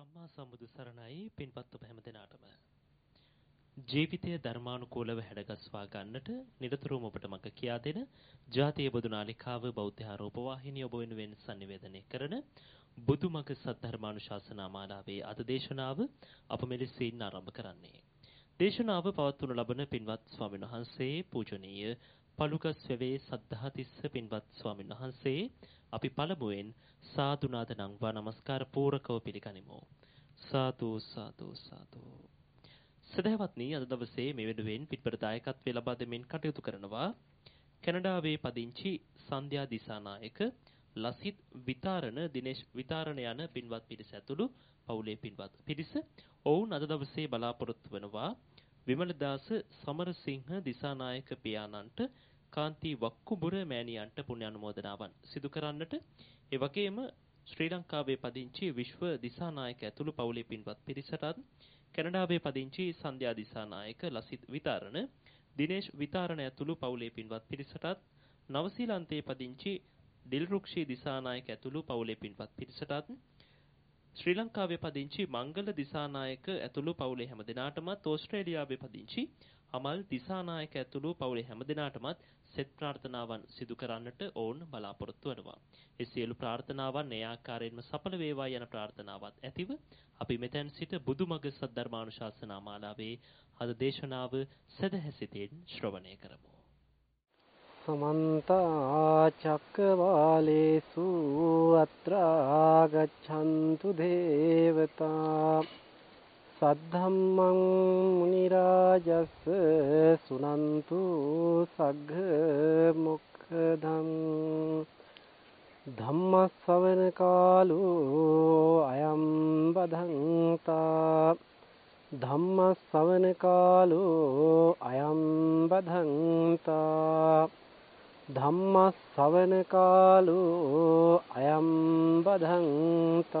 සම්මා සම්බුදු සරණයි පින්වත් ඔබ හැමදෙනාටම ජීවිතය ධර්මානුකූලව හැඩගස්වා ගන්නට නිරතුරුවම ඔබට මඟ කියා දෙන ජාතිය බුදු නාලිකාව බෞද්ධ ආරෝප වාහිනිය ඔබ වෙනුවෙන් sannivedanaya කරන බුදුමඟ සද්ධර්මානුශාසනා මාලාවේ අද දේශනාව අප මෙලෙසින් ආරම්භ කරන්නේ. දේශනාව පවත්වනු ලබන පින්වත් ස්වාමීන් වහන්සේ පූජනීය පළුගස් වැවේ සද්ධාතිස්ස පින්වත් ස්වාමීන් වහන්සේ අපි පළමුවෙන් සාදුනාද නංවා নমස්කාර පූරකව පිළිගනිමු. සාදු සාදු සාදු. සදහවත්නි අද දවසේ මේ වෙනුවෙන් පිටපත දායකත්වයේ ලබා දෙමින් කටයුතු කරනවා කැනඩාවේ පදිංචි සන්ධ්‍යා දිසානායක ලසිත් විතාරණ දිනේෂ් විතාරණ යන පින්වත් පිරිස ඇතුළු පවුලේ පින්වත් පිරිස ඔවුන් අද දවසේ බලාපොරොත්තු වෙනවා විමලදාස සමරසිංහ දිසානායක පියාණන්ට කාන්ති වක්කුඹුර මෑණියන්ට පුණ්‍ය අනුමෝදනාවන් සිදු කරන්නට ඒ වගේම ශ්‍රී ලංකාවේ පදිංචි විශ්ව දිසානායක ඇතුළු පවුලේ පින්වත් පිරිසටත් කැනඩාවේ පදිංචි සන්ධ්‍යා දිසානායක ලසිත් විතාරණ දිනේෂ් විතාරණ ඇතුළු පවුලේ පින්වත් පිරිසටත් නවසීලන්තයේ පදිංචි ඩිල්රුක්ෂී දිසානායක ඇතුළු පවුලේ පින්වත් පිරිසටත් ශ්‍රී ලංකාවේ පදිංචි මංගල දිසානායක ඇතුළු පවුලේ හැමදෙනාටමත් ඕස්ට්‍රේලියාවේ පදිංචි අමල් දිසානායක ඇතුළු පවුලේ හැමදෙනාටමත් සෙත් ප්‍රාර්ථනාවන් සිදු කරන්නට ඔවුන් බලාපොරොත්තු වෙනවා. ඒ සියලු ප්‍රාර්ථනාවන් ඒ ආකාරයෙන්ම සඵල වේවා යන ප්‍රාර්ථනාවත් ඇතිව අපි මෙතෙන් සිට බුදුමග සද්ධර්මානුශාසනා මාලාවේ අද දේශනාව සදහැසිතින් ශ්‍රවණය කරමු. සමන්ත චක්කවාලේසු අත්‍රා ගච්ඡන්තු දේවතා සද්ධම්මං මුනි රාජස් සුනන්තු සග්ග මොක්ඛදං ධම්ම ශ්‍රවණ කාලෝ අයම් බදන්තා ධම්ම ශ්‍රවණ කාලෝ අයම් බදන්තා ධම්ම ශ්‍රවණ කාලෝ අයම් බදන්තා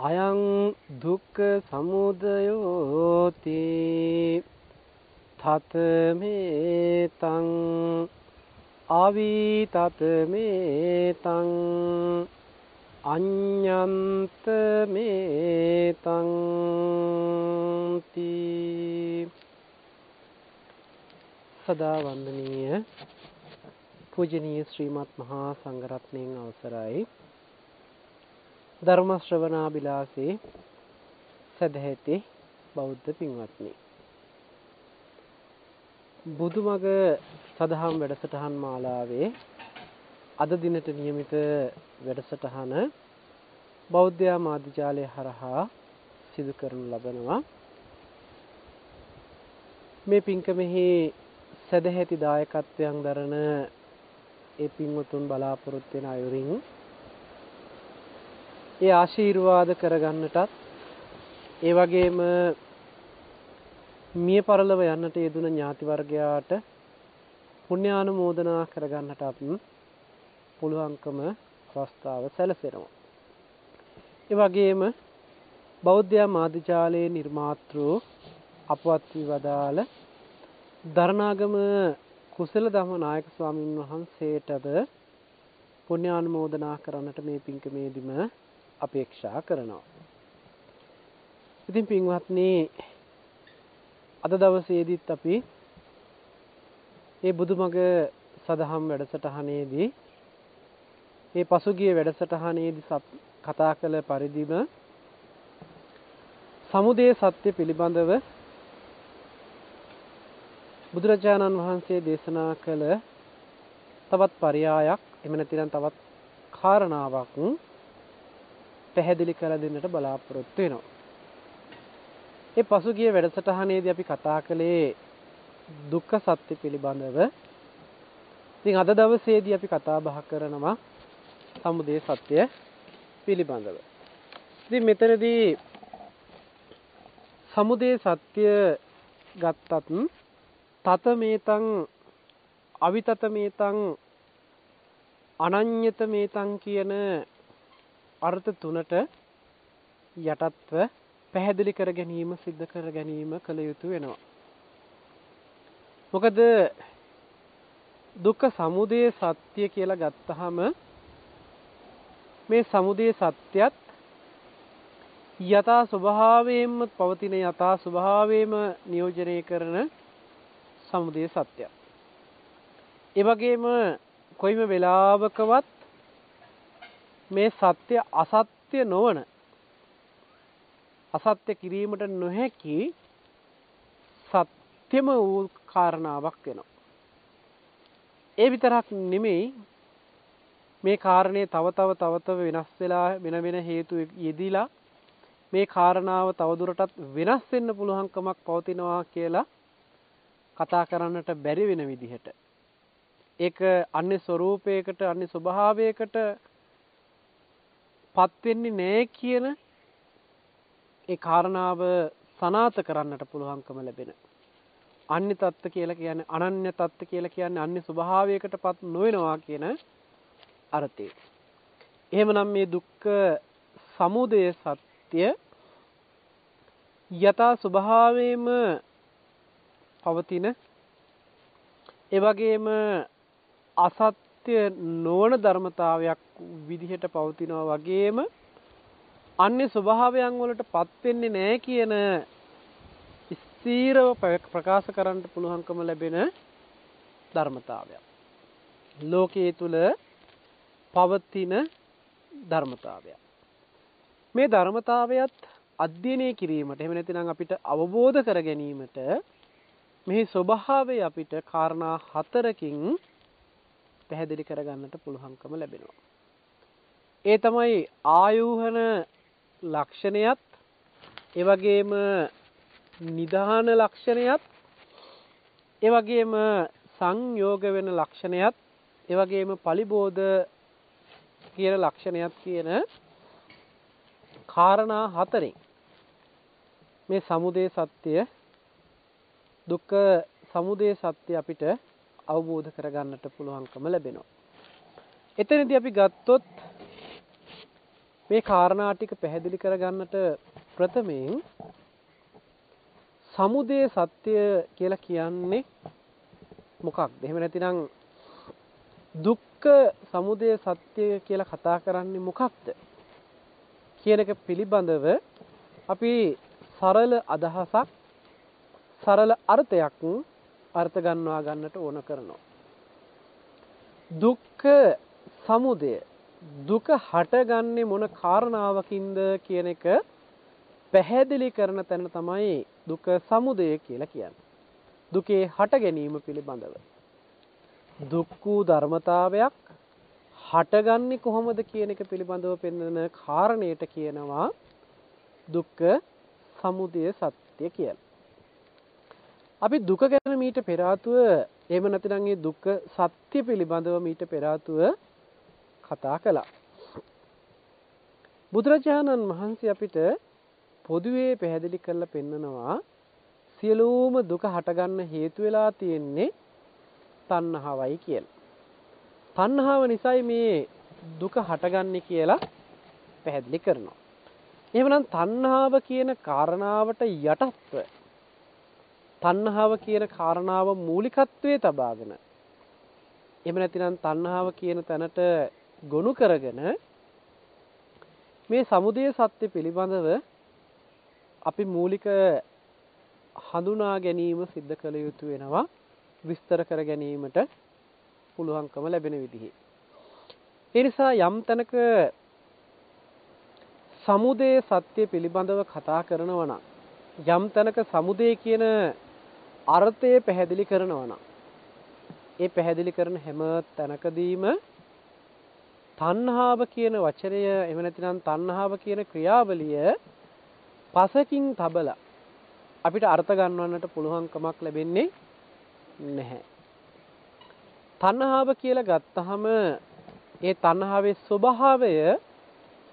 අයං දුක්ඛ සමුදයෝති තත මේ තං ආවි තත මේ තං අඤ්ඤන්ත මේ තං තී සදා වන්දනීය. පූජනීය ශ්‍රීමත් මහා සංඝරත්නයන් අවසරයි. ධර්ම ශ්‍රවණාබිලාසේ සදහැති බෞද්ධ පින්වත්නි බුදුමග සදහම් වැඩසටහන් මාලාවේ අද දිනට નિયમિત වැඩසටහන බෞද්ධ මාධ්‍යාලය හරහා සිදු කරනු ලබනවා මේ පින්කමෙහි සදහැති දායකත්වයන් දරන ඒ පින්වතුන් බලාපොරොත්තු වෙන අයුරින් ඒ ආශිර්වාද කරගන්නටත් ඒ වගේම මිය පරලව යන්නට යෙදුන ඥාති වර්ගයාට පුණ්‍යානුමෝදනා කරගන්නටත් පුළුවන්කම අවස්ථාව සැලසෙනවා. ඒ වගේම බෞද්ධ මාධ්‍යාලයේ නිර්මාතෘ අපවත් වී වදාළ දරණාගම කුසල ධම්ම නායක ස්වාමින් වහන්සේටද පුණ්‍යානුමෝදනා කරන්නට මේ පින්කමේදීම අපේක්ෂා කරනවා. ඉතින් පින්වත්නි අද දවසේදීත් අපි මේ බුදුමග සදහම් වැඩසටහනේදී මේ පසුගිය වැඩසටහනේදී කතා කළ පරිදිම සමුදේ සත්‍ය පිළිබඳව බුදුරජාණන් වහන්සේ දේශනා කළ තවත් පරයායක් එම නැතිනම් තවත් කාරණාවක් පැහැදිලි කර දෙන්නට බලාපොරොත්තු වෙනවා. ඒ පසුගිය වැඩසටහනේදී අපි කතා කළේ දුක්ඛ සත්‍ය පිළිබඳව. ඉතින් අද දවසේදී අපි කතා බහ කරනවා සමුදය සත්‍ය පිළිබඳව. ඉතින් මෙතනදී සමුදේ සත්‍ය ගත්තත් තත මේතං අවිතත මේතං අනඤ්‍යත මේතං කියන අර්ථ තුනට යටත්ව පැහැදිලි කර ගැනීම සිද්ධ කර ගැනීම කළ යුතු වෙනවා. මොකද දුක්ඛ සමුදය සත්‍ය කියලා ගත්තහම මේ සමුදය සත්‍යත් යථා ස්වභාවයෙන්ම පවතින යථා ස්වභාවයෙන්ම නියෝජනය කරන සමුදය සත්‍යය. ඒ වගේම කොයිම වෙලාවකවත් මේ සත්‍ය අසත්‍ය නොවන අසත්‍ය කිරීමට නොහැකි සත්‍යම වූ කාරණාවක් වෙනවා. ඒ විතරක් නෙමෙයි මේ කාරණේ තව තව තව තව වෙනස් වෙලා වෙන වෙන හේතු යෙදিলা මේ කාරණාව තවදුරටත් වෙනස් වෙන්න පුළුවන්කමක් පවතිනවා කියලා කතා කරන්නට බැරි වෙන විදිහට ඒක අන්‍ය ස්වરૂපයකට අන්‍ය ස්වභාවයකට පත් වෙන්නේ නැහැ කියන ඒ කාරණාව සනාත කරන්නට පුළුවන්කම ලැබෙන අන්‍ය තත්ත්ව කියලා කියන්නේ අනන්‍ය තත්ත්ව කියලා කියන්නේ අන්‍ය ස්වභාවයකටපත් නොවෙනවා කියන අර්ථය. එහෙමනම් මේ දුක්ඛ සමුදය සත්‍ය යථා ස්වභාවයෙන්ම පවතින ඒ වගේම අසත්‍ය නොවන ධර්මතාවයක් විදිහට පවතිනවා වගේම අන්‍ය ස්වභාවයන් වලට පත් වෙන්නේ නැහැ කියන ස්ථීරව ප්‍රකාශ කරන්න පුළුවන්කම ලැබෙන ධර්මතාවයක්. ලෝකයේ තුල පවතින ධර්මතාවයක්. මේ ධර්මතාවයත් අධ්‍යයනය කිරීමට එහෙම නැතිනම් අපිට අවබෝධ කර ගැනීමට මෙහි ස්වභාවය අපිට කාරණා හතරකින් පැහැදිලි කරගන්නට පුළුවන්කම ලැබෙනවා. ඒ තමයි ආයෝහන ලක්ෂණයත් ඒ වගේම නිදාන ලක්ෂණයත් ඒ වගේම සංයෝග වෙන ලක්ෂණයත් ඒ වගේම පලිබෝධ කියන ලක්ෂණයත් කියන කාරණා හතරෙන් මේ සමුදය සත්‍ය දුක්ඛ සමුදය සත්‍ය අපිට අවබෝධ කරගන්නට පුළුවන්කම ලැබෙනවා. එතනදී අපි ගත්තොත් මේ කාරණා ටික පැහැදිලි කරගන්නට ප්‍රථමයෙන් සමුදය සත්‍ය කියලා කියන්නේ මොකක්ද? එහෙම නැතිනම් දුක්ඛ සමුදය සත්‍ය කියලා කතා කරන්නේ මොකක්ද? කියන එක පිළිබඳව අපි සරල අදහසක් සරල අර්ථයක් අර්ථ ගන්වා ගන්නට ඕන කරනවා. දුක්ඛ සමුදය දුක හටගන්නේ මොන කාරණාවකින්ද කියන එක පැහැදිලි කරන තැන තමයි දුක සමුදය කියලා කියන්නේ. දුකේ හට ගැනීම පිළිබඳව. දුක් වූ ධර්මතාවයක් හටගන්නේ කොහොමද කියන එක පිළිබඳව පෙන්වන කාරණයට කියනවා දුක්ඛ සමුදය සත්‍ය කියලා. අපි දුක ගැන මීට පෙර ආතුව එහෙම නැතිනම් මේ දුක්ඛ සත්‍ය පිළිබඳව මීට පෙර ආතුව කතා කළා. බුදුරජාණන් වහන්සේ අපිට පොදුවේ පැහැදිලි කරලා පෙන්නනවා සියලුම දුක හටගන්න හේතු වෙලා තියෙන්නේ තණ්හාවයි කියලා. තණ්හාව නිසායි මේ දුක හටගන්නේ කියලා පැහැදිලි කරනවා. එහෙමනම් තණ්හාව කියන කාරණාවට යටත්ව තණ්හාව කියන කාරණාව මූලිකත්වයේ තබාගෙන එහෙම නැතිනම් තණ්හාව කියන තැනට ගොනු කරගෙන මේ සමුදය සත්‍ය පිළිබඳව අපි මූලික හඳුනා ගැනීම සිද්ධ කළ යුතු වෙනවා විස්තර කර ගැනීමට පුළුවන්කම ලැබෙන විදිහේ. ඒ නිසා යම් තැනක සමුදය සත්‍ය පිළිබඳව කතා කරනවා නම් යම් තැනක සමුදය කියන අර්ථය පැහැදිලි කරනවා නම් ඒ පැහැදිලි කරන හැම තැනකදීම තණ්හාව කියන වචනය එහෙම නැතිනම් තණ්හාව කියන ක්‍රියාවලිය පසකින් තබලා අපිට අර්ථ ගන්නවන්නට පුළුවන්කමක් ලැබෙන්නේ නැහැ. තණ්හාව කියලා ගත්තහම ඒ තණ්හාවේ ස්වභාවය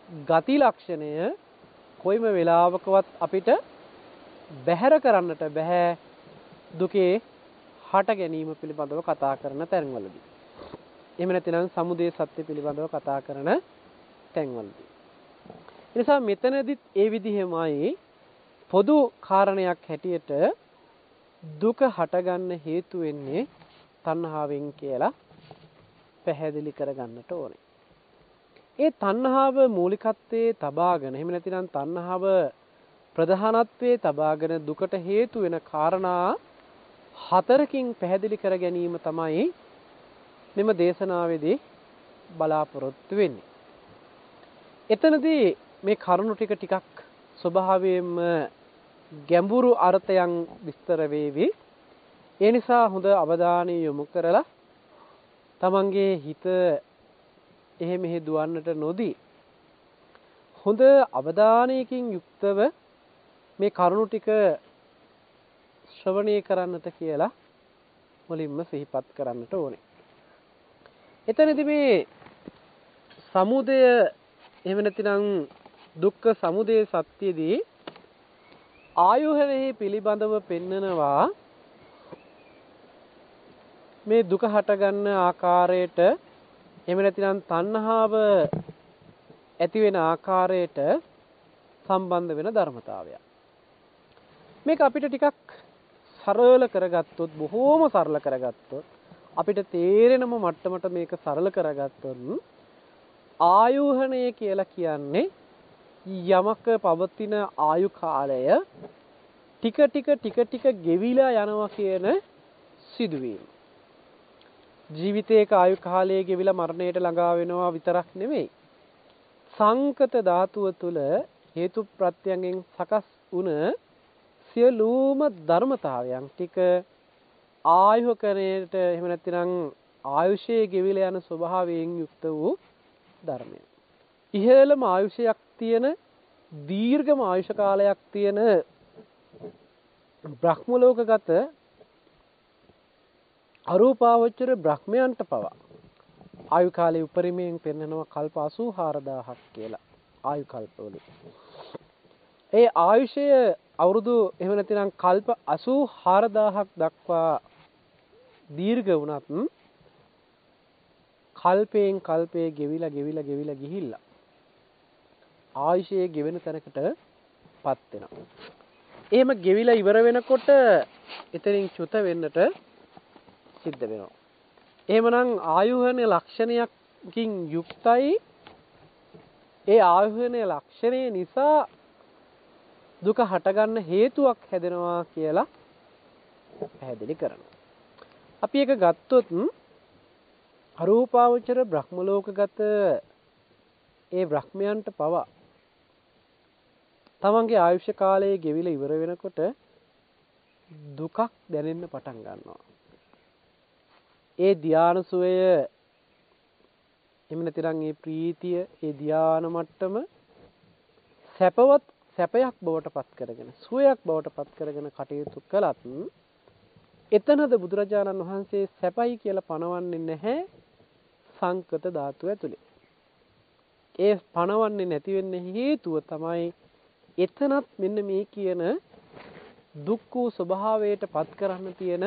ගති ලක්ෂණය කොයිම වෙලාවකවත් අපිට බැහැර කරන්නට බෑ දුකේ හට ගැනීම පිළිබඳව කතා කරන තැන්වලදී. එහෙම නැතිනම් සමුදය සත්‍ය පිළිබඳව කතා කරන තැන්වලදී. එනිසා මෙතනදිත් ඒ විදිහමයි පොදු කාරණයක් හැටියට දුක හටගන්න හේතු වෙන්නේ තණ්හාවෙන් කියලා පැහැදිලි කරගන්නට ඕනේ. ඒ තණ්හාව මූලිකත්වයේ තබාගෙන එහෙම නැතිනම් තණ්හාව ප්‍රධානත්වයේ තබාගෙන දුකට හේතු වෙන කාරණා හතරකින් පැහැදිලි කර ගැනීම තමයි මෙම දේශනාවේදී බලාපොරොත්තු වෙන්නේ. එතනදී මේ කරුණු ටික ටිකක් ස්වභාවයෙන්ම ගැඹුරු අර්ථයන් විස්තර වේවි. ඒ නිසා හොඳ අවධානය යොමු කරලා තමන්ගේ හිත එහෙ මෙහෙ දුවන්නට නොදී හොඳ අවධානයකින් යුක්තව මේ කරුණු ටික ශ්‍රවණය කරන්නට කියලා මුලින්ම සිහිපත් කරන්නට ඕනේ. එතනදි මේ සමුදය එහෙම නැතිනම් දුක්ඛ සමුදය සත්‍යදී ආයෝහණෙහි පිළිබඳව පෙන්නනවා මේ දුක හටගන්න ආකාරයට එහෙම නැතිනම් තණ්හාව ඇති වෙන ආකාරයට සම්බන්ධ වෙන ධර්මතාවයක්. මේක අපිට ටිකක් සරල කරගත්තොත් බොහෝම සරල කරගත්තොත් අපිට තේරෙනම මට්ටමට මේක සරල කරගත්තොත් ආයෝහණය කියලා කියන්නේ යමක පවතින ආයු කාලය ටික ටික ටික ටික ගෙවිලා යනවා කියන සිදුවීම. ජීවිතයක ආයු කාලය ගෙවිලා මරණයට ළඟා වෙනවා විතරක් නෙමෙයි. සංකත ධාතුව තුළ හේතු ප්‍රත්‍යයෙන් සකස් වුණ සියලුම ධර්මතාවයන් ටික ආයුහකරණයට එහෙම නැත්නම් ආයුෂයේ ගෙවිලා යන ස්වභාවයෙන් යුක්ත වූ ධර්මය. ඉහළම ආයුෂයක් තියෙන දීර්ඝම ආයුෂ කාලයක් තියෙන බ්‍රහ්ම ලෝකගත අරූපාවචර බ්‍රහ්මයන්ට පවා ආයු කාලයේ උපරිමයෙන් පෙන්වනවා කල්ප 84000ක් කියලා ආයු කල්පවල. ඒ ආයුෂය අවුරුදු එහෙම නැතිනම් කල්ප 84000ක් දක්වා දීර්ඝ වුණත් කල්පයෙන් කල්පයේ ගෙවිලා ගෙවිලා ගෙවිලා ගිහිල්ලා ආයුෂයේ ගෙවෙන තැනකට පත් වෙනවා. එහෙම ගෙවිලා ඉවර වෙනකොට එතනින් චුත වෙන්නට සිද්ධ වෙනවා. එහෙමනම් ආයුහන ලක්ෂණයකින් යුක්තයි ඒ ආයුහන ලක්ෂණය නිසා දුක හටගන්න හේතුවක් හැදෙනවා කියලා පැහැදිලි කරනවා. අපි එක ගත්තොත් අරූපාවචර බ්‍රහ්ම ලෝකගත ඒ බ්‍රහ්මයන්ට පවා තමන්ගේ ආයුෂ්‍ය කාලයේ ගෙවිලා ඉවර වෙනකොට දුකක් දැනෙන්න පටන් ගන්නවා. ඒ ධාන සුවය එහෙම නැතිනම් ඒ ප්‍රීතිය ඒ ධාන මට්ටම සැපවත් සැපයක් බවට පත් කරගෙන සුවයක් බවට පත් කරගෙන කටයුතු කළත් එතනද බුදුරජාණන් වහන්සේ සැපයි කියලා පනවන්නේ නැහැ සංකත ධාතුව ඇතුලේ. ඒ පනවන්නේ නැති වෙන්න හේතුව තමයි එතනත් මෙන්න මේ කියන දුක් වූ ස්වභාවයට පත් කරන්න තියෙන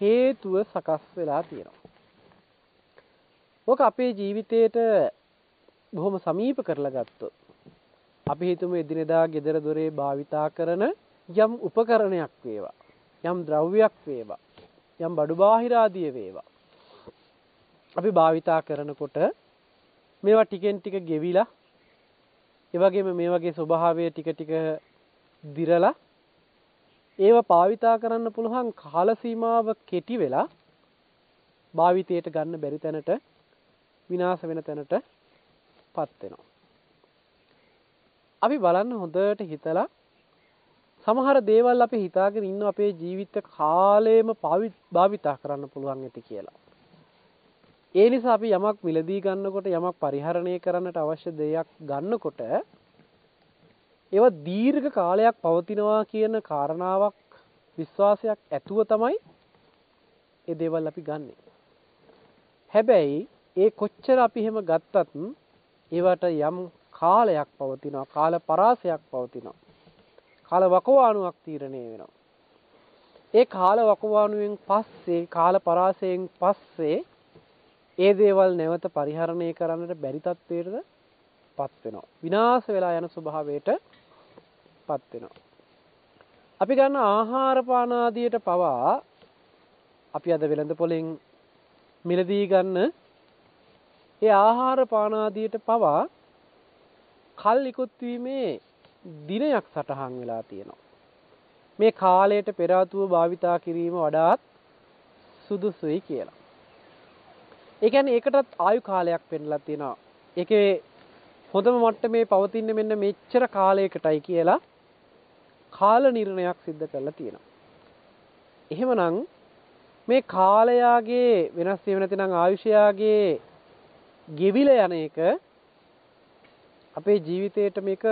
හේතුව සකස් වෙලා තියෙනවා. ඕක අපේ ජීවිතේට බොහොම සමීප කරලා ගත්තොත් අපි හිතමු එදිනෙදා ගෙදර දොරේ භාවිතා කරන යම් උපකරණයක් වේවා. යම් ද්‍රව්‍යයක් වේවා. යම් බඩු බාහිර ආදිය වේවා. අපි භාවිතා කරනකොට මේවා ටිකෙන් ටික ගෙවිලා ඒ වගේම මේ වගේ ස්වභාවය ටික ටික දිරලා ඒව භාවිතා කරන්න පුළුවන් කාල සීමාව කෙටි වෙලා භාවිතයට ගන්න බැරි තැනට විනාශ වෙන තැනට පත් වෙනවා. අපි බලන්න හොඳට හිතලා සමහර දේවල් අපි හිතාගෙන ඉන්න අපේ ජීවිත කාලයම භාවිතා කරන්න පුළුවන් ඇති කියලා. ඒ නිසා අපි යමක් මිලදී ගන්නකොට යමක් පරිහරණය කරන්නට අවශ්‍ය දෙයක් ගන්නකොට ඒවා දීර්ඝ කාලයක් පවතිනවා කියන කාරණාවක් විශ්වාසයක් ඇතුව තමයි ඒ දේවල් අපි ගන්නෙ. හැබැයි ඒ කොච්චර අපි එහෙම ගත්තත් ඒවට යම් කාලයක් පවතිනවා කාල පරාසයක් පවතිනවා කාල වකවානුවක් තීරණය වෙනවා. ඒ කාල වකවානුවෙන් පස්සේ කාල පරාසයෙන් පස්සේ ඒ දේවල් නැවත පරිහරණය කරන්නට බැරි තත්ත්වයටද පත් වෙනවා. විනාශ වෙලා යන ස්වභාවයට පත් වෙනවා. අපි ගන්න ආහාර පාන ආදියට පවා අපි අද වෙළඳ පොලෙන් මිලදී ගන්න ඒ ආහාර පාන ආදියට පවා කල් ඉක්ුත් වීමේ දිනයක් සටහන් වෙලා තියෙනවා. මේ කාලයට පෙර ආතුව භාවිතා කිරීම වඩාත් සුදුසුයි කියලා. ඒ කියන්නේ ඒකටත් ආයු කාලයක් පෙන්ලා තියෙනවා. ඒකේ හොඳම මට්ටමේ පවතින්නේ මෙන්න මෙච්චර කාලයකටයි කියලා කාල නිර්ණයක් සිද්ධ කරලා තියෙනවා. එහෙමනම් මේ කාලයාගේ වෙනස් වීම නැතිනම් ආයුෂයාගේ ගෙවිල යන එක අපේ ජීවිතේට මේක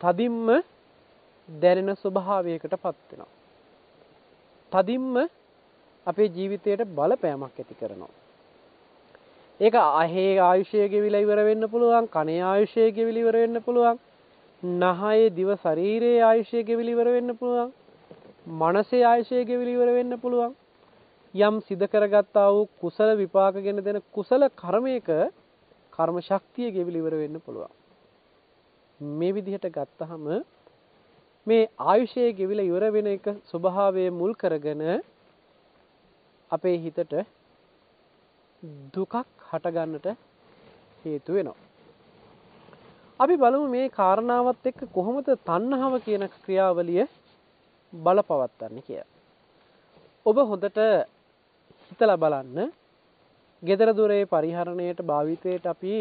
තදින්ම දැනෙන ස්වභාවයකට පත් වෙනවා. තදින්ම අපේ ජීවිතයට බලපෑමක් ඇති කරනවා. ඒක අහේ ආයුෂය ගෙවිලා ඉවර වෙන්න පුළුවන්, කනේ ආයුෂය ගෙවිලා ඉවර වෙන්න පුළුවන්, නහයේ දිව ශරීරයේ ආයුෂය ගෙවිලා ඉවර වෙන්න පුළුවන්, මනසේ ආයුෂය ගෙවිලා ඉවර වෙන්න පුළුවන්. යම් සිද කරගත්තා වූ කුසල විපාක ගෙන දෙන කුසල කර්මයක කර්ම ශක්තිය ගෙවිලා ඉවර වෙන්න පුළුවන්. මේ විදිහට ගත්තහම මේ ආයුෂයේ ගෙවිලා ඉවර වෙන එක ස්වභාවයේ මුල් කරගෙන අපේ හිතට දුකක් හටගන්නට හේතු වෙනවා. අපි බලමු මේ කාරණාවත් එක්ක කොහොමද තණ්හාව කියන ක්‍රියාවලිය බලපවත්වන්නේ කියලා. ඔබ හොඳට හිතලා බලන්න ගෙදර දොරේ පරිහරණයට භාවිතයට අපි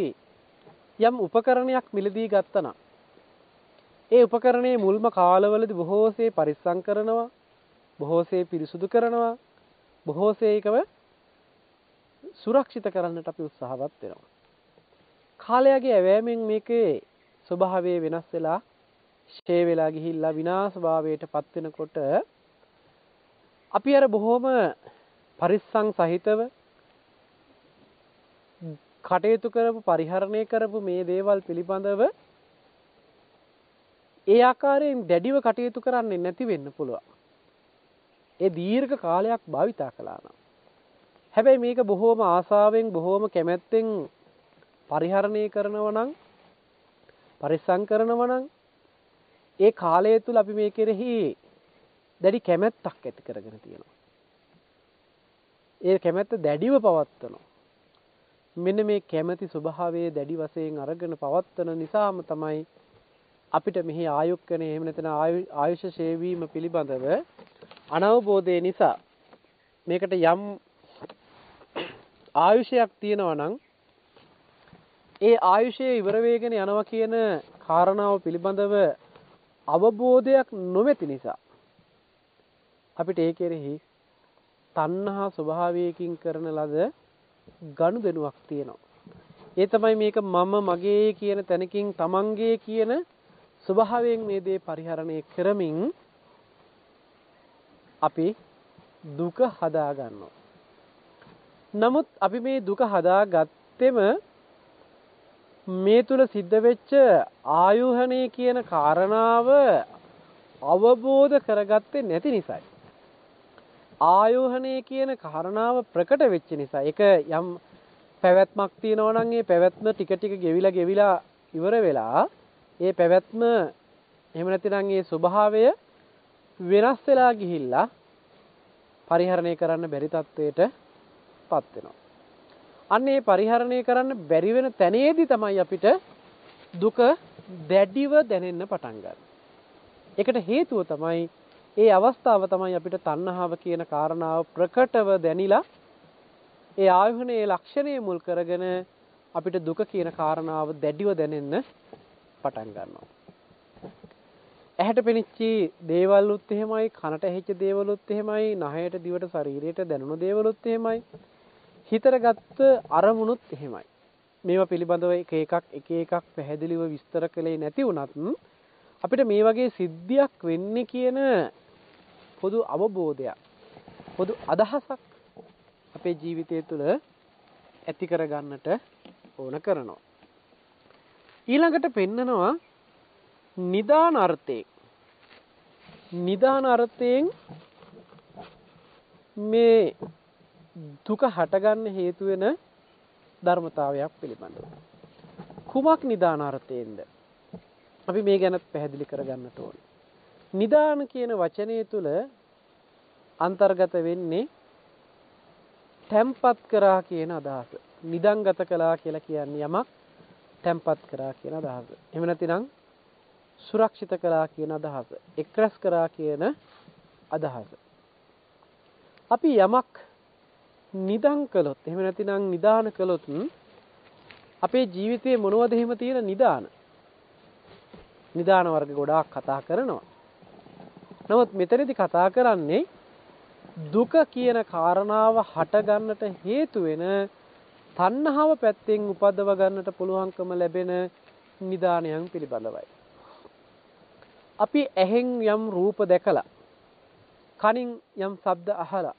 යම් උපකරණයක් මිලදී ගත්තනම් ඒ උපකරණයේ මුල්ම කාලවලදී බොහෝසේ පරිස්සම් කරනවා බොහෝසේ පිරිසුදු කරනවා බොහෝසේකව සුරක්ෂිත කරන්නට අපි උත්සාහවත් වෙනවා. කාලයගේ ඇවෑමෙන් මේකේ ස්වභාවය වෙනස් වෙලා ෂේ වෙලා ගිහිල්ලා විනාශ භාවයට පත් වෙනකොට අපි අර බොහොම පරිස්සම් සහිතව කටයුතු කරපු පරිහරණය කරපු මේ දේවල් පිළිබඳව ඒ ආකාරයෙන් දැඩිව කටයුතු කරන්නේ නැති වෙන්න පුළුවන්. ඒ දීර්ඝ කාලයක් භාවිතා කළා නම්. හැබැයි මේක බොහෝම ආසාවෙන් බොහෝම කැමැත්තෙන් පරිහරණය කරනව නම් පරිස්සම් කරනව නම් ඒ කාලය තුල අපි මේ කෙරෙහි දැඩි කැමැත්තක් ඇති කරගෙන තියෙනවා. ඒ කැමැත්ත දැඩිව පවත්වනවා. මෙන්න මේ කැමැති ස්වභාවයේ දැඩි වශයෙන් අරගෙන පවත්වන නිසාම තමයි අපිට මෙහි ආයුක්කනේ එහෙම නැත්නම් ආයුෂ ශේවීම පිළිබඳව අනවබෝධය නිසා මේකට යම් ආයුෂයක් තියෙනවා නම් ඒ ආයුෂය ඉවර වෙගෙන යනවා කියන කාරණාව පිළිබඳව අවබෝධයක් නොමැති නිසා අපිට ඒ කෙරෙහි තණ්හා ස්වභාවයකින් කරන ලද ගනුදෙනුවක් තියෙනවා. ඒ තමයි මේක මම මගේ කියන තැනකින් තමන්ගේ කියන ස්වභාවයෙන් මේ දේ පරිහරණය කරමින් අපි දුක හදා ගන්නවා. නමුත් අපි මේ දුක හදාගත්තෙම මේ තුල සිද්ධ වෙච්ච ආයෝහණය කියන කාරණාව අවබෝධ කරගත්තේ නැති නිසායි. ආයෝහණය කියන කාරණාව ප්‍රකට වෙච්ච නිසා ඒක යම් පැවැත්මක් තියෙනවා නම් ඒ පැවැත්ම ටික ටික ගෙවිලා ගෙවිලා ඉවර වෙලා ඒ පැවැත්ම එහෙම නැතිනම් ඒ ස්වභාවය වෙනස් වෙලා ගිහිල්ලා පරිහරණය කරන්න බැරි තත්වයට පත් වෙනවා. අන්න ඒ පරිහරණය කරන්න බැරි වෙන තැනේදී තමයි අපිට දුක දැඩිව දැනෙන්න පටන් ගන්න. ඒකට හේතුව තමයි ඒ අවස්ථාව තමයි අපිට තණ්හාව කියන කාරණාව ප්‍රකටව දැනිලා ඒ ආයුහනේ ලක්ෂණය මුල් කරගෙන අපිට දුක කියන කාරණාව දැඩිව දැනෙන්න පටන් ගන්නවා. ඇහැට පෙනිච්චි දේවල්ුත් එහෙමයි කනට ඇහිච්ච දේවලුත් එහෙමයි නහයට දිවට ශරීරයට දැනුණු දේවලුත් එහෙමයි. හිතට ගත්ත අරමුණුත් එහෙමයි. මේවා පිළිබඳව එක එකක් එක එකක් පැහැදිලිව විස්තර කළේ නැති වුණත් අපිට මේ වගේ සිද්ධියක් වෙන්නේ කියන පොදු අවබෝධයක් පොදු අදහසක් අපේ ජීවිතය තුළ ඇති කරගන්නට ඕන කරනවා. ඊළඟට පෙන්නනවා නිදාන අර්ථයෙන් නිදාන අර්ථයෙන් මේ දුක හටගන්න හේතු වෙන ධර්මතාවයක් පිළිබඳව. කුමක් නිදාන අර්ථයෙන්ද? අපි මේ ගැන පැහැදිලි කරගන්නට ඕන. නිදාන කියන වචනය තුල අන්තර්ගත වෙන්නේ තැම්පත් කරා කියන අදහස. නිදන්ගත කළා කියලා කියන්නේ යමක් තැම්පත් කරා කියන අදහස. එහෙම නැතිනම් සුරක්ෂිත කළා කියන අදහස. එක්රැස් කරා කියන අදහස. අපි යමක් නිදන් කළොත් එහෙම නැතිනම් නිදාන කළොත් අපේ ජීවිතයේ මොනවද එහෙම තියෙන නිදාන? නිදාන වර්ග ගොඩාක් කතා කරනවා. නමුත් මෙතනදී කතා කරන්නේ දුක කියන කාරණාව හටගන්නට හේතු වෙන තණ්හාව පැත්තෙන් උපදව ගන්නට පුළුවන්කම ලැබෙන නිදානයන් පිළිබඳවයි. අපි ඇහෙන් යම් රූප දැකලා කනින් යම් ශබ්ද අහලා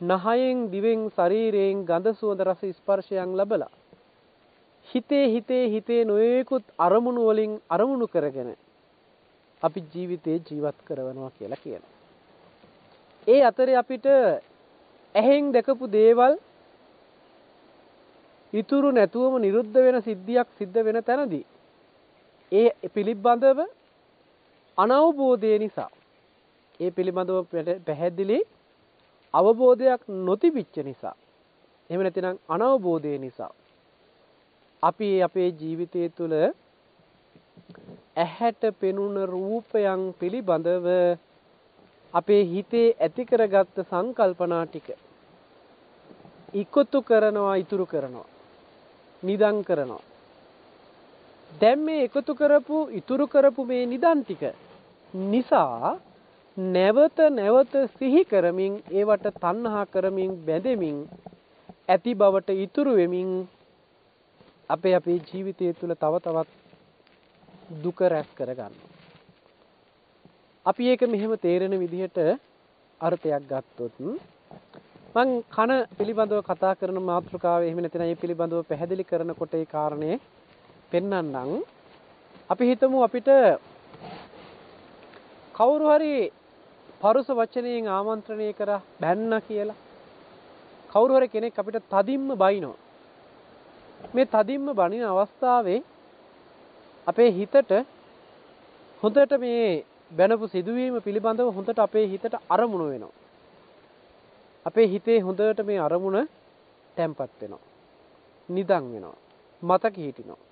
නහයෙන් දිවෙන් ශරීරයෙන් ගඳ සුවඳ රස ස්පර්ශයන් ලැබලා හිතේ හිතේ හිතේ නොයෙකුත් අරමුණු වලින් අරමුණු කරගෙන අපි ජීවිතේ ජීවත් කරනවා කියලා කියනවා. ඒ අතරේ අපිට ඇහෙන් දැකපු දේවල් ඉතුරු නැතුවම නිරුද්ධ වෙන සිද්ධියක් සිද්ධ වෙන තැනදී ඒ පිළිබඳව අනවබෝධය නිසා ඒ පිළිබඳව පැහැදිලි අවබෝධයක් නොතිබිච්ච නිසා එහෙම නැතිනම් අනවබෝධය නිසා අපි අපේ ජීවිතය තුළ ඇහැට පෙනුන රූපයන් පිළිබඳව අපේ හිතේ ඇති කරගත්ත සංකල්පනා ටික ඉක්කොතු කරනවා ඉතුරු කරනවා. නිදන් කරනවා දැන් මේ එකතු කරපු ඉතුරු කරපු මේ නිදන් ටික නිසා නැවත නැවත සිහි කරමින් ඒවට තණ්හා කරමින් බැඳෙමින් ඇති බවට ඉතුරු වෙමින් අපේ අපේ ජීවිතය තුළ තව තවත් දුක රැස් කරගන්නවා. අපි ඒක මෙහෙම තේරෙන විදිහට අර්ථයක් ගත්තොත් මං කන පිළිබඳව කතා කරන මාතෘකාවේ එහෙම නැත්නම් ඒ පිළිබඳව පැහැදිලි කරනකොට ඒ කාරණේ පෙන්වන්නම් අපි හිතමු අපිට කවුරු හරි පරුස වචනයෙන් ආමන්ත්‍රණය කරා බැන්න කියලා. කවුරු හරි කෙනෙක් අපිට තදින්ම බයිනවා. මේ තදින්ම බනින අවස්ථාවේ අපේ හිතට හොඳට මේ බැනපු සිදුවීම පිළිබඳව හොඳට අපේ හිතට අරමුණු වෙනවා. අපේ හිතේ හොඳට මේ අරමුණ තැම්පත් වෙනවා. නිදන් වෙනවා. මතක හිටිනවා.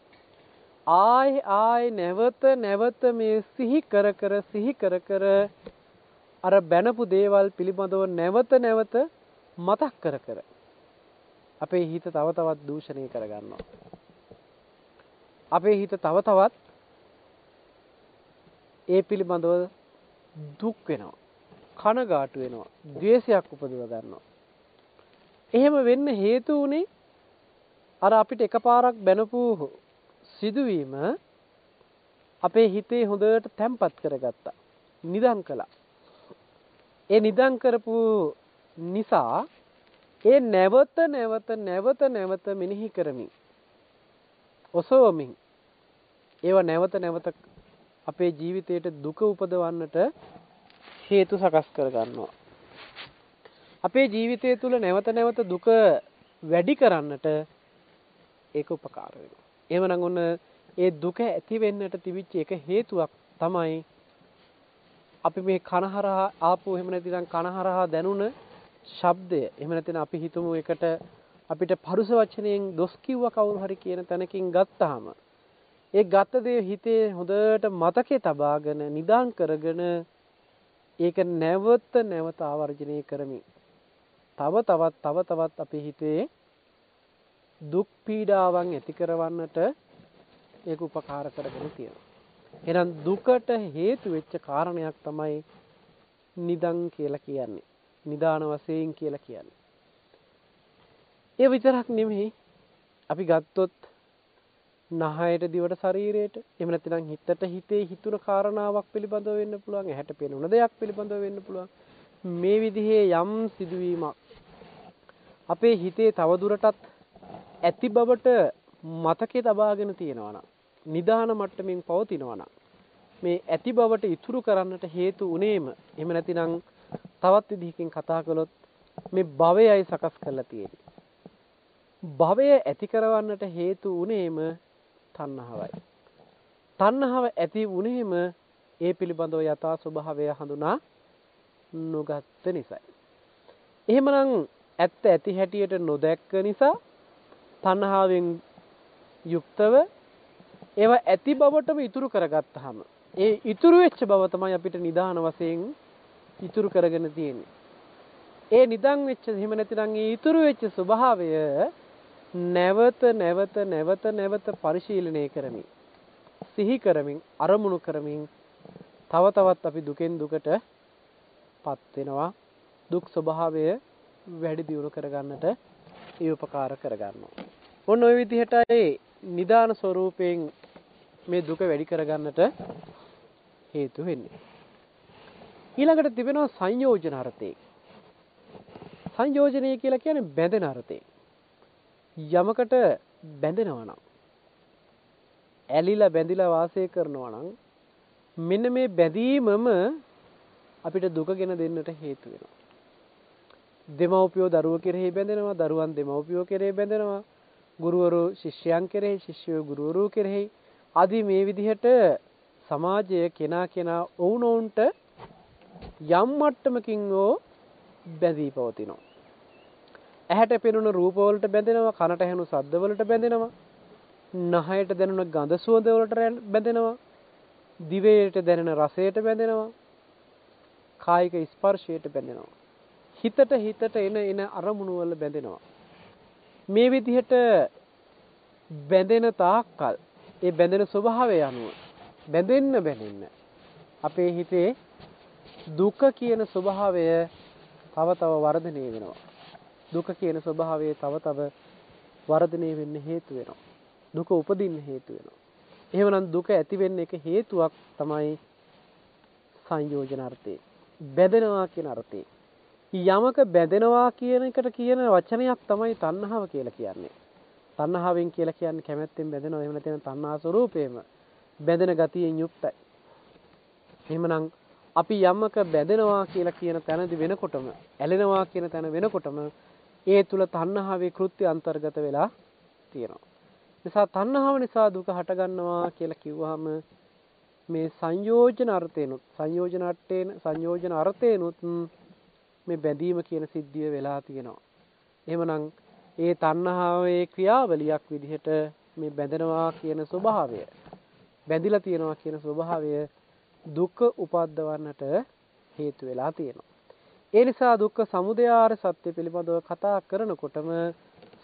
ආයි ආයි නැවත නැවත මේ සිහි කර කර සිහි කර කර අර බැනපු දේවල් පිළිබඳව නැවත නැවත මතක් කර කර අපේ හිත තව තවත් දූෂණය කරගන්නවා. අපේ හිත තව තවත් ඒ පිළිබඳව දුක් වෙනවා. කනගාටු වෙනවා. ද්වේෂයක් උපදව ගන්නවා. එහෙම වෙන්න හේතු උනේ අර අපිට එකපාරක් බැනපු සිදුවීම අපේ හිතේ හොඳට තැම්පත් කරගත්තා. නිදන් කළා. ඒ නිදන් කරපු නිසා ඒ නැවත නැවත නැවත නැවත මෙනෙහි කරමින් ඔසවමින් ඒව නැවත නැවත අපේ ජීවිතයට දුක උපදවන්නට හේතු සකස් කරගන්නවා. අපේ ජීවිතය තුළ නැවත නැවත දුක වැඩි කරන්නට ඒක උපකාර වෙනවා. එහෙමනම් ඔන්න ඒ දුක ඇති වෙන්නට තිබිච්ච එක හේතුවක් තමයි අපි මේ කනහරහා ආපු එහෙම නැතිනම් කනහරහා දැනුණ ශබ්දය. එහෙම නැතිනම් අපි හිතමු එකට අපිට පරුස වචනයෙන් දොස් කිව්ව කවුරු හරි කියන තැනකින් ගත්තාම ඒ ගත්ත දේ හිතේ හොඳට මතකේ තබාගෙන නිදාන් කරගෙන ඒක නැවත නැවත ආවර්ජනය කරමින් තව තවත් තව තවත් අපේ හිතේ දුක් පීඩාවන් ඇති කරවන්නට ඒක උපකාර කරගෙන තියෙනවා. එහෙනම් දුකට හේතු වෙච්ච කාරණයක් තමයි නිදන් කියලා කියන්නේ. නිදාන වශයෙන් කියලා කියන්නේ. ඒ විතරක් නෙමෙයි අපි ගත්තොත් නහයට දිවට ශරීරයට එහෙම නැත්නම් හිතට හිතේ හිතුන කාරණාවක් පිළිබඳව වෙන්න පුළුවන් ඇහැට පෙනුන දෙයක් පිළිබඳව වෙන්න පුළුවන් මේ විදිහේ යම් සිදුවීමක් අපේ හිතේ තවදුරටත් ඇති බවට මතකේ තබාගෙන තියෙනවා නම් නිදාන මට්ටමින් පවතිනවා නම් මේ ඇති බවට ඉතුරු කරන්නට හේතු උනේම එහෙම නැතිනම් තවත් විදිහකින් කතා කළොත් මේ භවයයි සකස් කරලා තියෙන්නේ. භවය ඇති කරවන්නට හේතු උනේම තණ්හාවයි. තණ්හාව ඇති වුනේම ඒ පිළිබඳව යථා ස්වභාවය හඳුනා නොගත්ත නිසායි. එහෙමනම් ඇත්ත ඇති හැටියට නොදැක්ක නිසා තණ්හාවෙන් යුක්තව ඒවා ඇති බවටම ඉතුරු කරගත්තාම ඒ ඉතුරු වෙච්ච බව තමයි අපිට නිදාන වශයෙන් ඉතුරු කරගෙන තියෙන්නේ. ඒ නිදන් වෙච්ච එහෙම නැතිනම් ඒ ඉතුරු වෙච්ච ස්වභාවය නැවත නැවත නැවත නැවත පරිශීලනය කරමින් සිහි කරමින් අරමුණු කරමින් තව තවත් අපි දුකෙන් දුකට පත් වෙනවා. දුක් ස්වභාවය වැඩි දියුණු කරගන්නට ඒ උපකාර කරගන්නවා. ඔන්න ওই විදිහට ඒ නිදාන ස්වરૂපයෙන් මේ දුක වැඩි කරගන්නට හේතු වෙන්නේ. ඊළඟට තිබෙනවා සංයෝජන අර්ථය. සංයෝජනය කියලා කියන්නේ බැඳෙන අර්ථය. යමකට බැඳෙනවා නම් ඇලිලා බැඳිලා වාසය කරනවා නම් මෙන්න මේ බැඳීමම අපිට දුකගෙන දෙන්නට හේතු වෙනවා. දෙමව්පියෝ දරුවෝ කෙරෙහි බැඳෙනවා, දරුවන් දෙමව්පියෝ කෙරෙහි බැඳෙනවා, ගුරුවරු ශිෂ්‍යයන් කෙරෙහි, ශිෂ්‍යයෝ ගුරුවරු කෙරෙහි ආදී මේ විදිහට සමාජය කෙනා කෙනා ඔවුනොවුන්ට යම් මට්ටමකින් ඕ බැඳී පවතිනවා. ඇහැට පෙනුන රූප වලට බැඳෙනවා, කනට ඇහෙනු ශබ්ද වලට බැඳෙනවා, නහයට දැනුන ගඳ සුවඳ වලට බැඳෙනවා, දිවයට දැනෙන රසයට බැඳෙනවා, කායික ස්පර්ශයට බැඳෙනවා. හිතට හිතට එන එන අරමුණු වල බැඳෙනවා. මේ විදිහට බැඳෙන තාක්කල් ඒ බැඳෙන ස්වභාවය අනුව බැඳෙන්න බැඳෙන්න අපේ හිතේ දුක කියන ස්වභාවය තව තව වර්ධනය වෙනවා. දුක කියන ස්වභාවය තව තව වර්ධනය වෙන්න හේතු වෙනවා. දුක උපදින්න හේතු වෙනවා. එහෙමනම් දුක ඇති වෙන්න එක හේතුවක් තමයි සංයෝජන අර්ථය. බැඳෙනවා කියන අර්ථය. යමක බැඳෙනවා කියන එකට කියන වචනයක් තමයි තණ්හාව කියලා කියන්නේ. තණ්හාවෙන් කියලා කියන්නේ කැමැත්තෙන් බැඳෙනවා. එහෙම නැත්නම් තණ්හා ස්වરૂපේම බැඳෙන ගතියෙන් යුක්තයි. එහෙමනම් අපි යමක බැඳෙනවා කියලා කියන තැනදි වෙනකොටම ඇලෙනවා කියන තැන වෙනකොටම ඒ තුල තණ්හාවේ කෘත්‍ය අන්තර්ගත වෙලා තියෙනවා. නිසා තණ්හාව නිසා දුක හටගන්නවා කියලා කිව්වහම මේ සංයෝජන අර්ථේනොත් සංයෝජන අට්ටේන සංයෝජන අර්ථේනොත් මේ බැඳීම කියන සිද්ධිය වෙලා තියෙනවා. එහෙමනම් ඒ තණ්හාවේ ක්‍රියාවලියක් විදිහට මේ බැඳෙනවා කියන ස්වභාවය බැඳිලා තියෙනවා කියන ස්වභාවය දුක උපද්දවන්නට හේතු වෙලා තියෙනවා. ඒ නිසා දුක්ඛ සමුදයාර සත්‍ය පිළිබඳව කතා කරනකොටම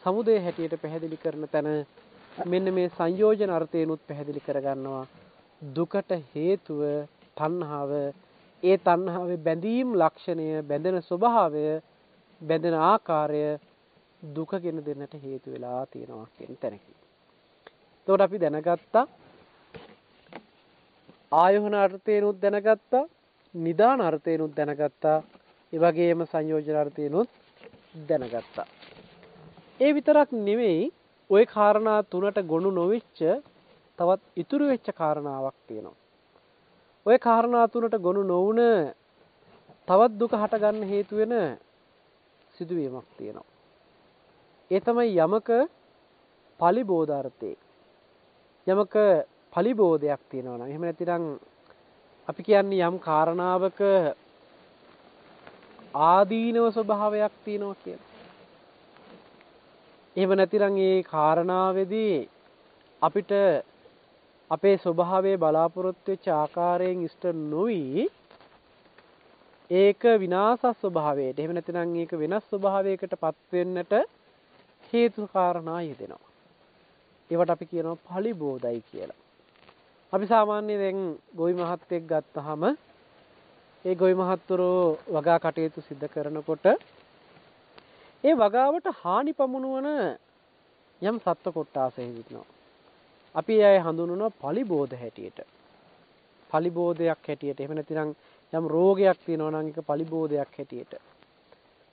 සමුදය හැටියට පැහැදිලි කරන තැන මෙන්න මේ සංයෝජන අර්ථයනුත් පැහැදිලි කරගන්නවා. දුකට හේතුව තණ්හාව. ඒ තණ්හාවේ බැඳීම් ලක්ෂණය බැඳෙන ස්වභාවය බැඳෙන ආකාරය දුකගෙන දෙන්නට හේතු වෙලා තියෙනවා කියන තැනකි. එතකොට අපි දැනගත්තා ආයෝහන අර්ථේනුත් දැනගත්තා නිදාන අර්ථේනුත් දැනගත්තා. එවගේම සංයෝජනාර්ථයනුත් දැනගත්තා. ඒ විතරක් නෙවෙයි ඔය කාරණා තුනට ගොුණු නොවිච්ච තවත් ඉතුරු වෙච්ච කාරණාවක් තියෙනවා. ඔය කාරණා තුනට ගොුණු නොවන තවත් දුක හටගන්න හේතුවෙන සිදුවීමක් තියෙනවා. ඒ තමයි යමක පලිබෝධර්ථය යමක පලිබෝධයක් තියෙනවන එහම ඇතිරං අපි කියන්නේ යම් කාරණාවක ආදීනව ස්වභාවයක් තියෙනවා කියලා. එහෙම නැතිනම් ඒ කාරණාවේදී අපිට අපේ ස්වභාවයේ බලාපොරොත්තු වෙච්ච ආකාරයෙන් ඉෂ්ට නොවි ඒක විනාශ ස්වභාවයට එහෙම නැතිනම් ඒක වෙනස් ස්වභාවයකටපත් වෙන්නට හේතු කාරණා යෙදෙනවා. ඒවට අපි කියනවා පලිබෝධයි කියලා. අපි සාමාන්‍යයෙන් දැන් ගොවි මහත්තයෙක් ගත්තාම ඒ ගොවි මහත්වරෝ වගා කටයුතු සිදු කරනකොට ඒ වගාවට හානි පමුණුවන යම් සත්ව කොට්ටාසෙ හිටිනවා. අපි අය හඳුන්වනවා පලිබෝධ හැටියට. පලිබෝධයක් හැටියට එහෙම නැතිනම් යම් රෝගයක් තියෙනවා නම් ඒක පලිබෝධයක් හැටියට.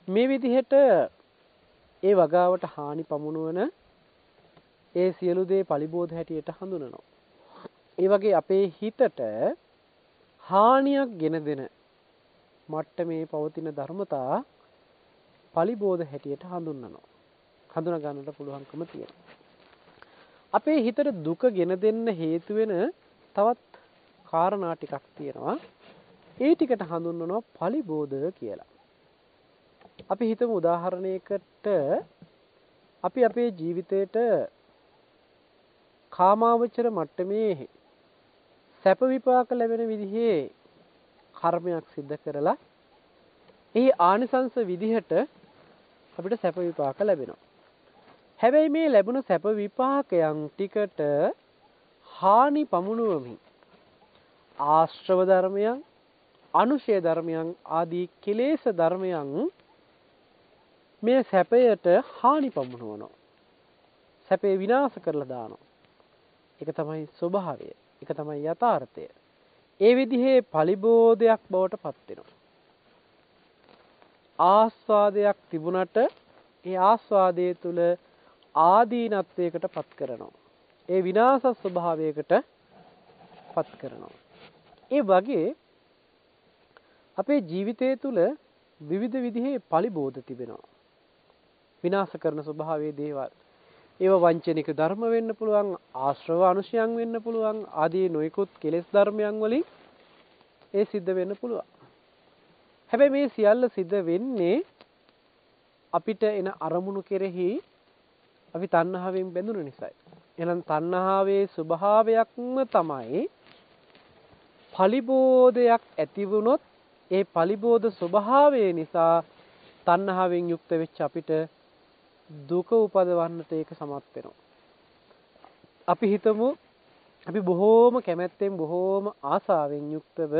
මේ විදිහට ඒ වගාවට හානි පමුණුවන ඒ සියලු දේ පලිබෝධ හැටියට හඳුනනවා. ඒ වගේ අපේ හිතට හානියක් ගෙන දෙන මට්ටමේ පවතින ධර්මතා පලිබෝධ හැටියට හඳුන්වනවා. හඳුනා ගන්නට පුළුවන්කම තියෙනවා. අපේ හිතට දුක ගෙන දෙන්න හේතු වෙන තවත් කාරණා ටිකක් තියෙනවා. ඒ ටිකට හඳුන්වනවා පලිබෝධ කියලා. අපි හිතමු උදාහරණයකට අපි අපේ ජීවිතේට කාමාවචර මට්ටමේ සැප විපාක ලැබෙන විදිහේ කර්මයක් සිද්ධ කරලා ඒ ආනිසංස විදිහට අපිට සැප විපාක ලැබෙනවා. හැබැයි මේ ලැබුණු සැප විපාකයන් ටිකට හානි පමුණුවමින් ආශ්‍රව ධර්මයන් අනුශය ධර්මයන් ආදී කෙලේශ ධර්මයන් මේ සැපයට හානි පමුණුවනවා. සැපේ විනාශ කරලා දානවා. ඒක තමයි ස්වභාවය. ඒක තමයි යථාර්ථය. ඒ විදිහේ පලිබෝධයක් බවට පත් වෙනවා. ආස්වාදයක් තිබුණට ඒ ආස්වාදයේ තුල ආදීනත්වයකට පත් කරනවා. ඒ විනාශ ස්වභාවයකට පත් කරනවා. ඒ වගේ අපේ ජීවිතය තුළ විවිධ විදිහේ පලිබෝධ තිබෙනවා. විනාශ කරන ස්වභාවයේ දේවල්. ඒව වංචනික ධර්ම වෙන්න පුළුවන්, ආශ්‍රව අනුශයන් වෙන්න පුළුවන්, ආදී නොයෙකුත් කෙලෙස් ධර්මයන් වලින් ඒ සිද්ධ වෙන්න පුළුවන්. හැබැයි මේ සියල්ල සිද්ධ වෙන්නේ අපිට එන අරමුණු කෙරෙහි අපි තණ්හාවෙන් බැඳුන නිසායි. එහෙනම් තණ්හාවේ ස්වභාවයක්ම තමයි පලිබෝධයක් ඇති වුණොත් ඒ පලිබෝධ ස්වභාවය නිසා තණ්හාවෙන් යුක්ත වෙච්ච අපිට දුක උපදවන්නට ඒක සමත් වෙනවා. අපි හිතමු අපි බොහෝම කැමැත්තෙන් බොහෝම ආසාවෙන් යුක්තව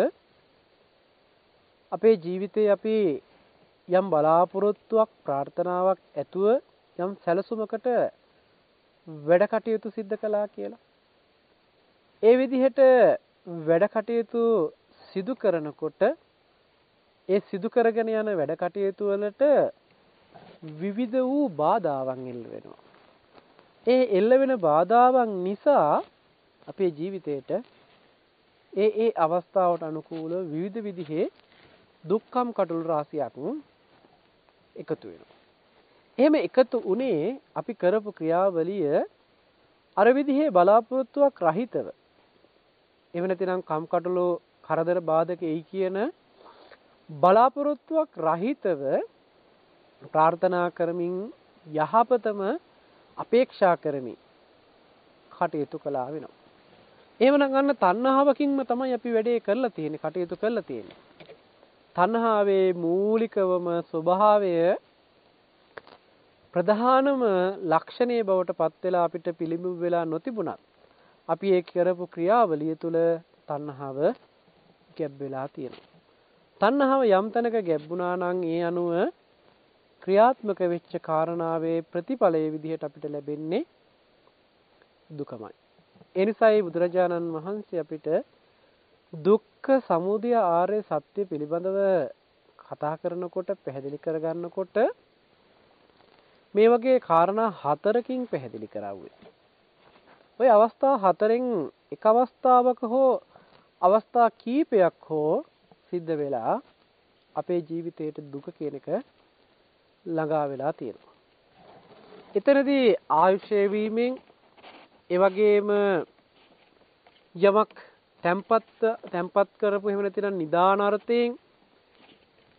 අපේ ජීවිතේ අපි යම් බලාපොරොත්තුවක් ප්‍රාර්ථනාවක් ඇතුව යම් සැලසුමකට වැඩ කටයුතු සිද්ධ කළා කියලා. ඒ විදිහට වැඩ කටයුතු සිදු කරනකොට ඒ සිදු කරගෙන යන වැඩ කටයුතු වලට විවිධ වූ බාධාවන් එල්ල වෙනවා. ඒ එල්ල වෙන බාධාවන් නිසා අපේ ජීවිතේට ඒ ඒ අවස්ථාවට අනුකූලව විවිධ විදිහේ දුක්ඛම් කටුළු රාශියක් එකතු වෙනවා. එහෙම එකතු උනේ අපි කරපු ක්‍රියාවලිය අර විදිහේ බලාපොරොත්තුවක් රහිතව එහෙම නැතිනම් කම් කටුළු කරදර බාධක එයි කියන බලාපොරොත්තුවක් රහිතව ප්‍රාර්ථනා කරමින් යහපතම අපේක්ෂා කරමින් කටයුතු කළා වෙනවා. එහෙමනම් අන්න තණ්හාවකින්ම තමයි අපි වැඩේ කරලා තියෙන්නේ කටයුතු කරලා තියෙන්නේ. තණ්හාවේ මූලිකවම ස්වභාවය ප්‍රධානම ලක්ෂණය බවට පත් වෙලා අපිට පිළිඹු වෙලා නොතිබුණත් අපි ඒ කරපු ක්‍රියාවලිය තුළ තණ්හාව ගැබ් වෙලා තියෙනවා. තණ්හාව යම් තැනක ගැබ්ුණා නම් ඒ අනුව ක්‍රියාත්මක වෙච්ච කාරණාවේ ප්‍රතිඵලයේ විදිහට අපිට ලැබෙන්නේ දුකමයි. ඒ නිසායි බුදුරජාණන් වහන්සේ අපිට දුක්ඛ සමුදය ආර්ය සත්‍ය පිළිබඳව කතා කරනකොට පැහැදිලි කරගන්නකොට මේ වගේ කාරණා හතරකින් පැහැදිලි කරවුවේ. ওই අවස්ථා හතරෙන් එක අවස්ථාවක හෝ අවස්ථා කීපයක් හෝ සිද්ධ වෙලා අපේ ජීවිතයට දුක කියන එක ළඟා වෙලා තියෙනවා. එතනදී ආයුෂය වීමෙන් ඒ වගේම යමක් තැම්පත් තැම්පත් කරපු එහෙම නැතිනම් නිදාන අර්ථයෙන්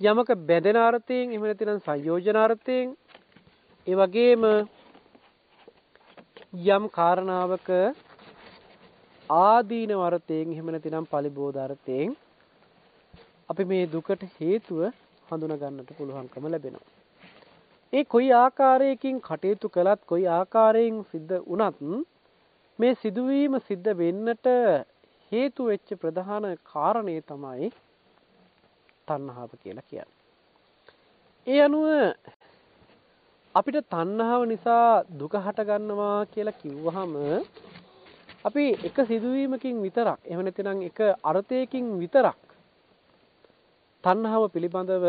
යමක බැඳෙන අර්ථයෙන් එහෙම නැතිනම් සංයෝජන අර්ථයෙන් ඒ වගේම යම් කාරණාවක ආදීන වර්තයෙන් එහෙම නැතිනම් පලිබෝධ අර්ථයෙන් අපි මේ දුකට හේතුව හඳුනා ගන්නට පුළුවන්කම ලැබෙනවා. ඒ කොයි ආකාරයකින් කටයුතු කළත් කොයි ආකාරයෙන් සිද්ධ වුණත් මේ සිදුවීම සිද්ධ වෙන්නට හේතු වෙච්ච ප්‍රධාන කාරණය තමයි තණ්හාව කියලා කියන්නේ. ඒ අනුව අපිට තණ්හාව නිසා දුක හට ගන්නවා කියලා කිව්වහම අපි එක සිදුවීමකින් විතරක් එහෙම නැත්නම් එක අර්ථයකින් විතරක් තණ්හාව පිළිබඳව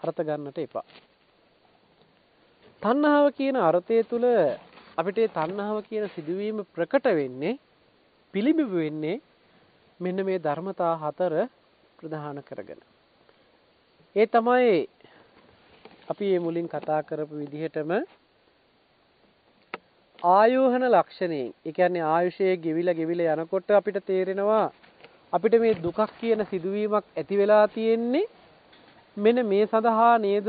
අර්ථ ගන්නට එපා. තණ්හාව කියන අර්ථය තුල අපිට තණ්හාව කියන සිදුවීම ප්‍රකට වෙන්නේ පිළිඹු වෙන්නේ මෙන්න මේ ධර්මතා හතර ප්‍රධාන කරගෙන. ඒ තමයි අපි මේ මුලින් කතා කරපු විදිහටම ආයෝහන ලක්ෂණයෙන් ඒ කියන්නේ ආයුෂයේ ගෙවිලා ගෙවිලා යනකොට අපිට තේරෙනවා අපිට මේ දුකක් කියන සිදුවීමක් ඇති වෙලා තියෙන්නේ මෙන්න මේ සඳහා නේද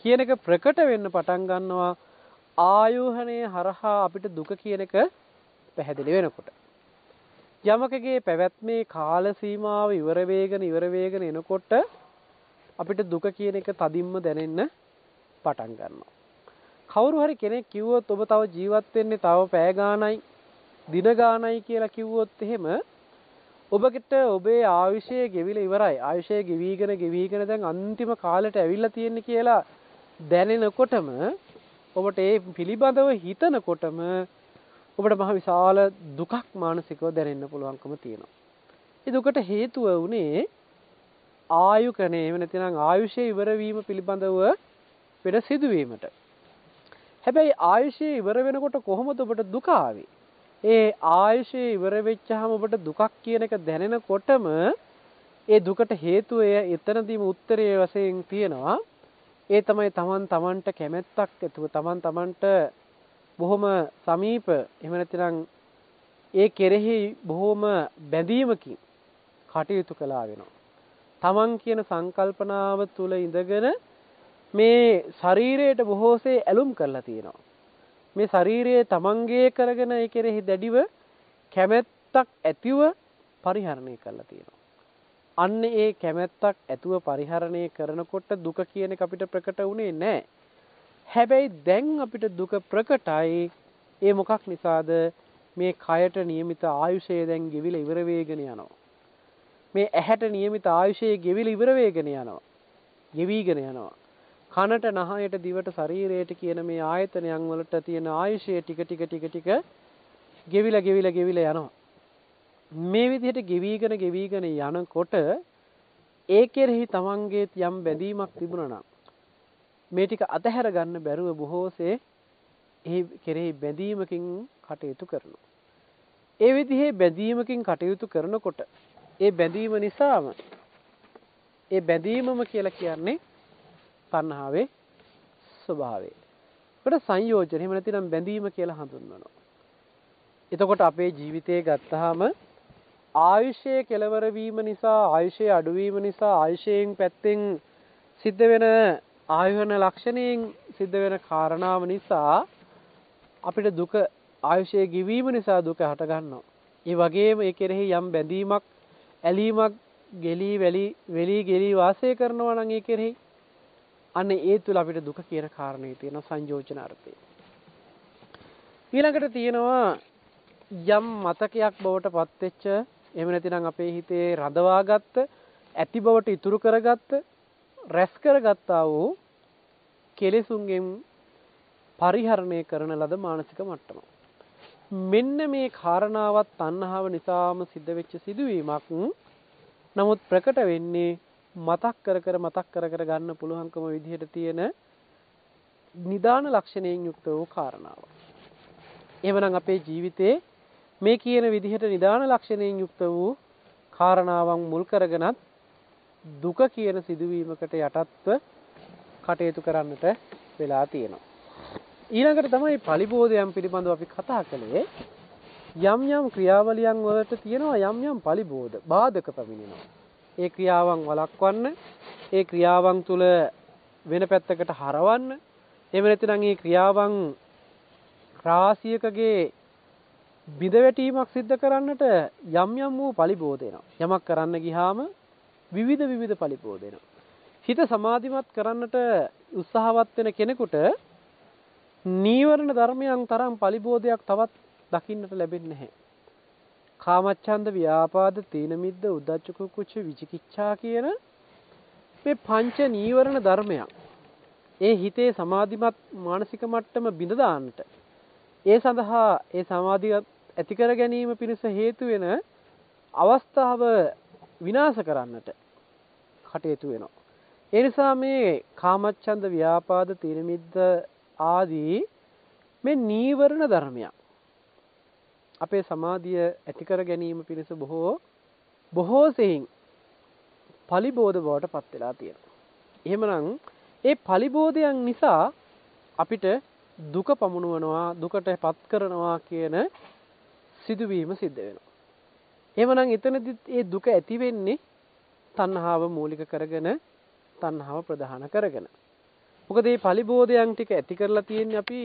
කියන එක ප්‍රකට වෙන්න පටන් ගන්නවා ආයෝහණය හරහා අපිට දුක කියන එක පැහැදිලි වෙනකොට යමකගේ පැවැත්මේ කාල සීමාව ඉවර වේගන ඉවර වේගන එනකොට අපිට දුක කියන එක තදින්ම දැනෙන්න පටන් ගන්නවා. කවුරු හරි කෙනෙක් කිව්වොත් ඔබ තව ජීවත් වෙන්නේ තව පැය ගාණයි දින ගාණයි කියලා කිව්වොත් එහෙම ඔබකට ඔබේ ආයුෂය ගෙවිලා ඉවරයි. ආයුෂය ගෙවිගෙන ගෙවිගෙන දැන් අන්තිම කාලෙට ඇවිල්ලා තියෙන්නේ කියලා දැනෙනකොටම ඔබට ඒ පිළිබඳව හිතනකොටම ඔබට මහ විශාල දුකක් මානසිකව දැනෙන්න පුළුවන්කම තියෙනවා. ඒ දුකට හේතුව උනේ ආයුකනේ එහෙම නැතිනම් ආයුෂයේ ඉවර වීම පිළිබඳව වෙන සිදුවීමට. හැබැයි ආයුෂයේ ඉවර වෙනකොට කොහොමද ඔබට දුක ආවේ? ඒ ආයුෂයේ ඉවර වෙච්චාම ඔබට දුකක් කියන එක දැනෙනකොටම ඒ දුකට හේතුව එතනදීම උත්තරයේ වශයෙන් තියෙනවා. ඒ තමයි තමන් තමන්ට කැමැත්තක් ඇතුව තමන් තමන්ට බොහොම සමීප එහෙම නැතිනම් ඒ කෙරෙහි බොහොම බැඳීමකින් කටයුතු කළා වෙනවා. තමන් කියන සංකල්පනාව තුල ඉඳගෙන මේ ශරීරයට බොහෝසේ ඇලුම් කරලා තියෙනවා. මේ ශරීරයේ තමන්ගේ කරගෙන ඒ කෙරෙහි දැඩිව කැමැත්තක් ඇතිව පරිහරණය කරලා තියෙනවා. අන්න ඒ කැමැත්තක් ඇතුව පරිහරණය කරනකොට දුක කියන අපිට ප්‍රකට වුණේ නෑ. හැබැයි දැන් අපිට දුක ප්‍රකටයි ඒ මොකක් නිසාද මේ කයට නියමිත ආයුෂය දැන් ගෙවිල ඉවරවේගෙන යනවා. මේ ඇහැට නියමිත ආයුෂයේ ගෙවිල ඉවරවේගෙන යනවා. ගෙවීගෙන යනවා. කනට නහයට දිවට ශරීරයට කියන මේ ආයතනයන් වලට තියෙන ආයුෂය ටික ටික ටික ටික ගෙවිල ගෙවිල ගෙවිල යනවා. මේ විදිහට ගෙවිගෙන ගෙවිගෙන යනකොට ඒ කෙරෙහි තමන්ගේ යම් බැඳීමක් තිබුණා නම් මේ ටික අතහැර ගන්න බැරුව බොහෝසේ ඒ කෙරෙහි බැඳීමකින් කටයුතු කරනවා. ඒ විදිහේ බැඳීමකින් කටයුතු කරනකොට ඒ බැඳීම නිසාම ඒ බැඳීමම කියලා කියන්නේ තණ්හාවේ ස්වභාවය. ඒකට සංයෝජන එහෙම නැතිනම් බැඳීම කියලා හඳුන්වනවා. එතකොට අපේ ජීවිතය ගත්තාම ආයුෂය කෙලවර වීම නිසා ආයුෂය අඩුවීම නිසා ආයුෂයෙන් පැත්තෙන් සිද්ධ වෙන ආයුහන ලක්ෂණයෙන් සිද්ධ වෙන කාරණාව නිසා අපිට දුක ආයුෂය ගෙවීම නිසා දුක හට ගන්නවා. ඒ වගේම ඒ කෙරෙහි යම් බැඳීමක් ඇලීමක් ගෙලී වැලි වෙලී ගෙලී වාසය කරනවා නම් ඒ කෙරෙහි අන්න ඒ තුල අපිට දුක කියන කාරණේ තියෙන සංයෝජන අර්ථය. ඊළඟට තියෙනවා යම් මතකයක් බවට පත්වෙච්ච එහෙම නැතිනම් අපේ හිතේ රඳවාගත්ත ඇති බවට ඉතුරු කරගත්ත රැස් කරගත්තා වූ කෙලෙසුන්ගෙන් පරිහරණය කරන ලද මානසික මට්ටම. මෙන්න මේ කාරණාවත් තණ්හාව නිසාම සිද්ධ වෙච්ච සිදුවීමක්. නමුත් ප්‍රකට වෙන්නේ මතක් කර කර මතක් කර කර ගන්න පුළුවන්කම විදිහට තියෙන නිදාන ලක්ෂණයෙන් යුක්ත වූ කාරණාව. එහෙමනම් අපේ ජීවිතේ මේ කියන විදිහට නිදාන ලක්ෂණයෙන් යුක්ත වූ කාරණාවන් මුල් කරගෙනත් දුක කියන සිදුවීමකට යටත්ව කටයුතු කරන්නට වෙලා තියෙනවා. ඊළඟට තමයි පලිබෝධයන් පිළිබඳව අපි කතා කළේ යම් යම් ක්‍රියාවලියන් වලට තියෙනවා යම් යම් පලිබෝධ බාධක පැමිණෙනවා. ඒ ක්‍රියාවන් වළක්වන්න, ඒ ක්‍රියාවන් තුල වෙන පැත්තකට හරවන්න, එහෙම නැත්නම් ඒ ක්‍රියාවන් රාශියකගේ බිඳවැටීමක් සිද්ධ කරන්නට යම් යම් වූ පලිබෝධ එනවා. යමක් කරන්න ගියාම විවිධ විවිධ පලිබෝධ එනවා. හිත සමාධිමත් කරන්නට උත්සාහවත් වෙන කෙනෙකුට නීවරණ ධර්මයන් තරම් පලිබෝධයක් තවත් දකින්නට ලැබෙන්නේ නැහැ. කාමච්ඡන්ද ව්‍යාපාද තීන මිද්ද උද්ධච්ච කුච්ච විචිකිච්ඡා කියන මේ පංච නීවරණ ධර්මයන් ඒ හිතේ සමාධිමත් මානසික මට්ටම බිඳ දාන්නට ඒ සඳහා ඒ සමාධිය ඇති කර ගැනීම පිණිස හේතු වෙන අවස්ථාව විනාශ කරන්නට කටයුතු වෙනවා. ඒ නිසා මේ කාමච්ඡන්ද ව්‍යාපාද තීන මිද්ද ආදී මේ නීවරණ ධර්මයන් අපේ සමාධිය ඇති කර ගැනීම පිණිස බොහෝ බොහෝ සෙයින් පලිබෝධ බවට පත් වෙලා තියෙනවා. එහෙමනම් ඒ පලිබෝධයන් නිසා අපිට දුක පමුණුවනවා දුකට පත් කරනවා කියන සිදුවීම සිද්ධ වෙනවා. එහෙමනම් එතනදිත් ඒ දුක ඇති වෙන්නේ තණ්හාව මූලික කරගෙන තණ්හාව ප්‍රධාන කරගෙන. මොකද මේ පලිබෝධයන් ටික ඇති කරලා තියෙන්නේ අපි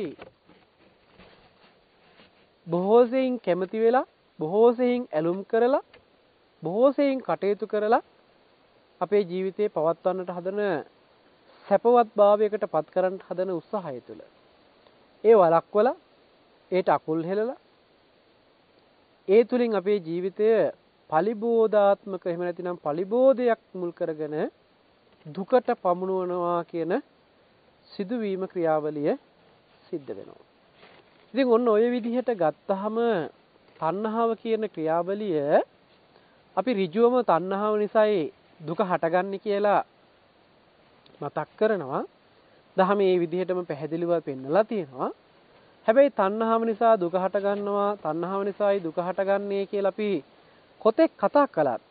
බොහෝ සෙයින් කැමති වෙලා බොහෝ සෙයින් ඇලුම් කරලා බොහෝ සෙයින් කටයුතු කරලා අපේ ජීවිතේ පවත්වන්නට හදන සැපවත් භාවයකට පත් කරන්න හදන උත්සාහය තුළ ඒ වලක්වල ඒට අකුල් හෙලලා ඒ තුලින් අපේ ජීවිතය පලිබෝධාත්මක එහෙම නැතිනම් පලිබෝධයක් මුල් කරගෙන දුකට පමුණුවනවා කියන සිදුවීම ක්‍රියාවලිය සිද්ධ වෙනවා. ඉතින් ඔන්න ඔය විදිහට ගත්තහම තණ්හාව කියන ක්‍රියාවලිය අපි ඍජුවම තණ්හාව නිසායි දුක හටගන්නේ කියලා මතක් කරනවා. දහම මේ විදිහටම පැහැදිලිව පෙන්නලා තියෙනවා. හැබැයි තණ්හාව නිසා දුක හටගන්නවා තණ්හාව නිසායි දුක හටගන්නේ කියලා අපි කොතෙක් කතා කළත්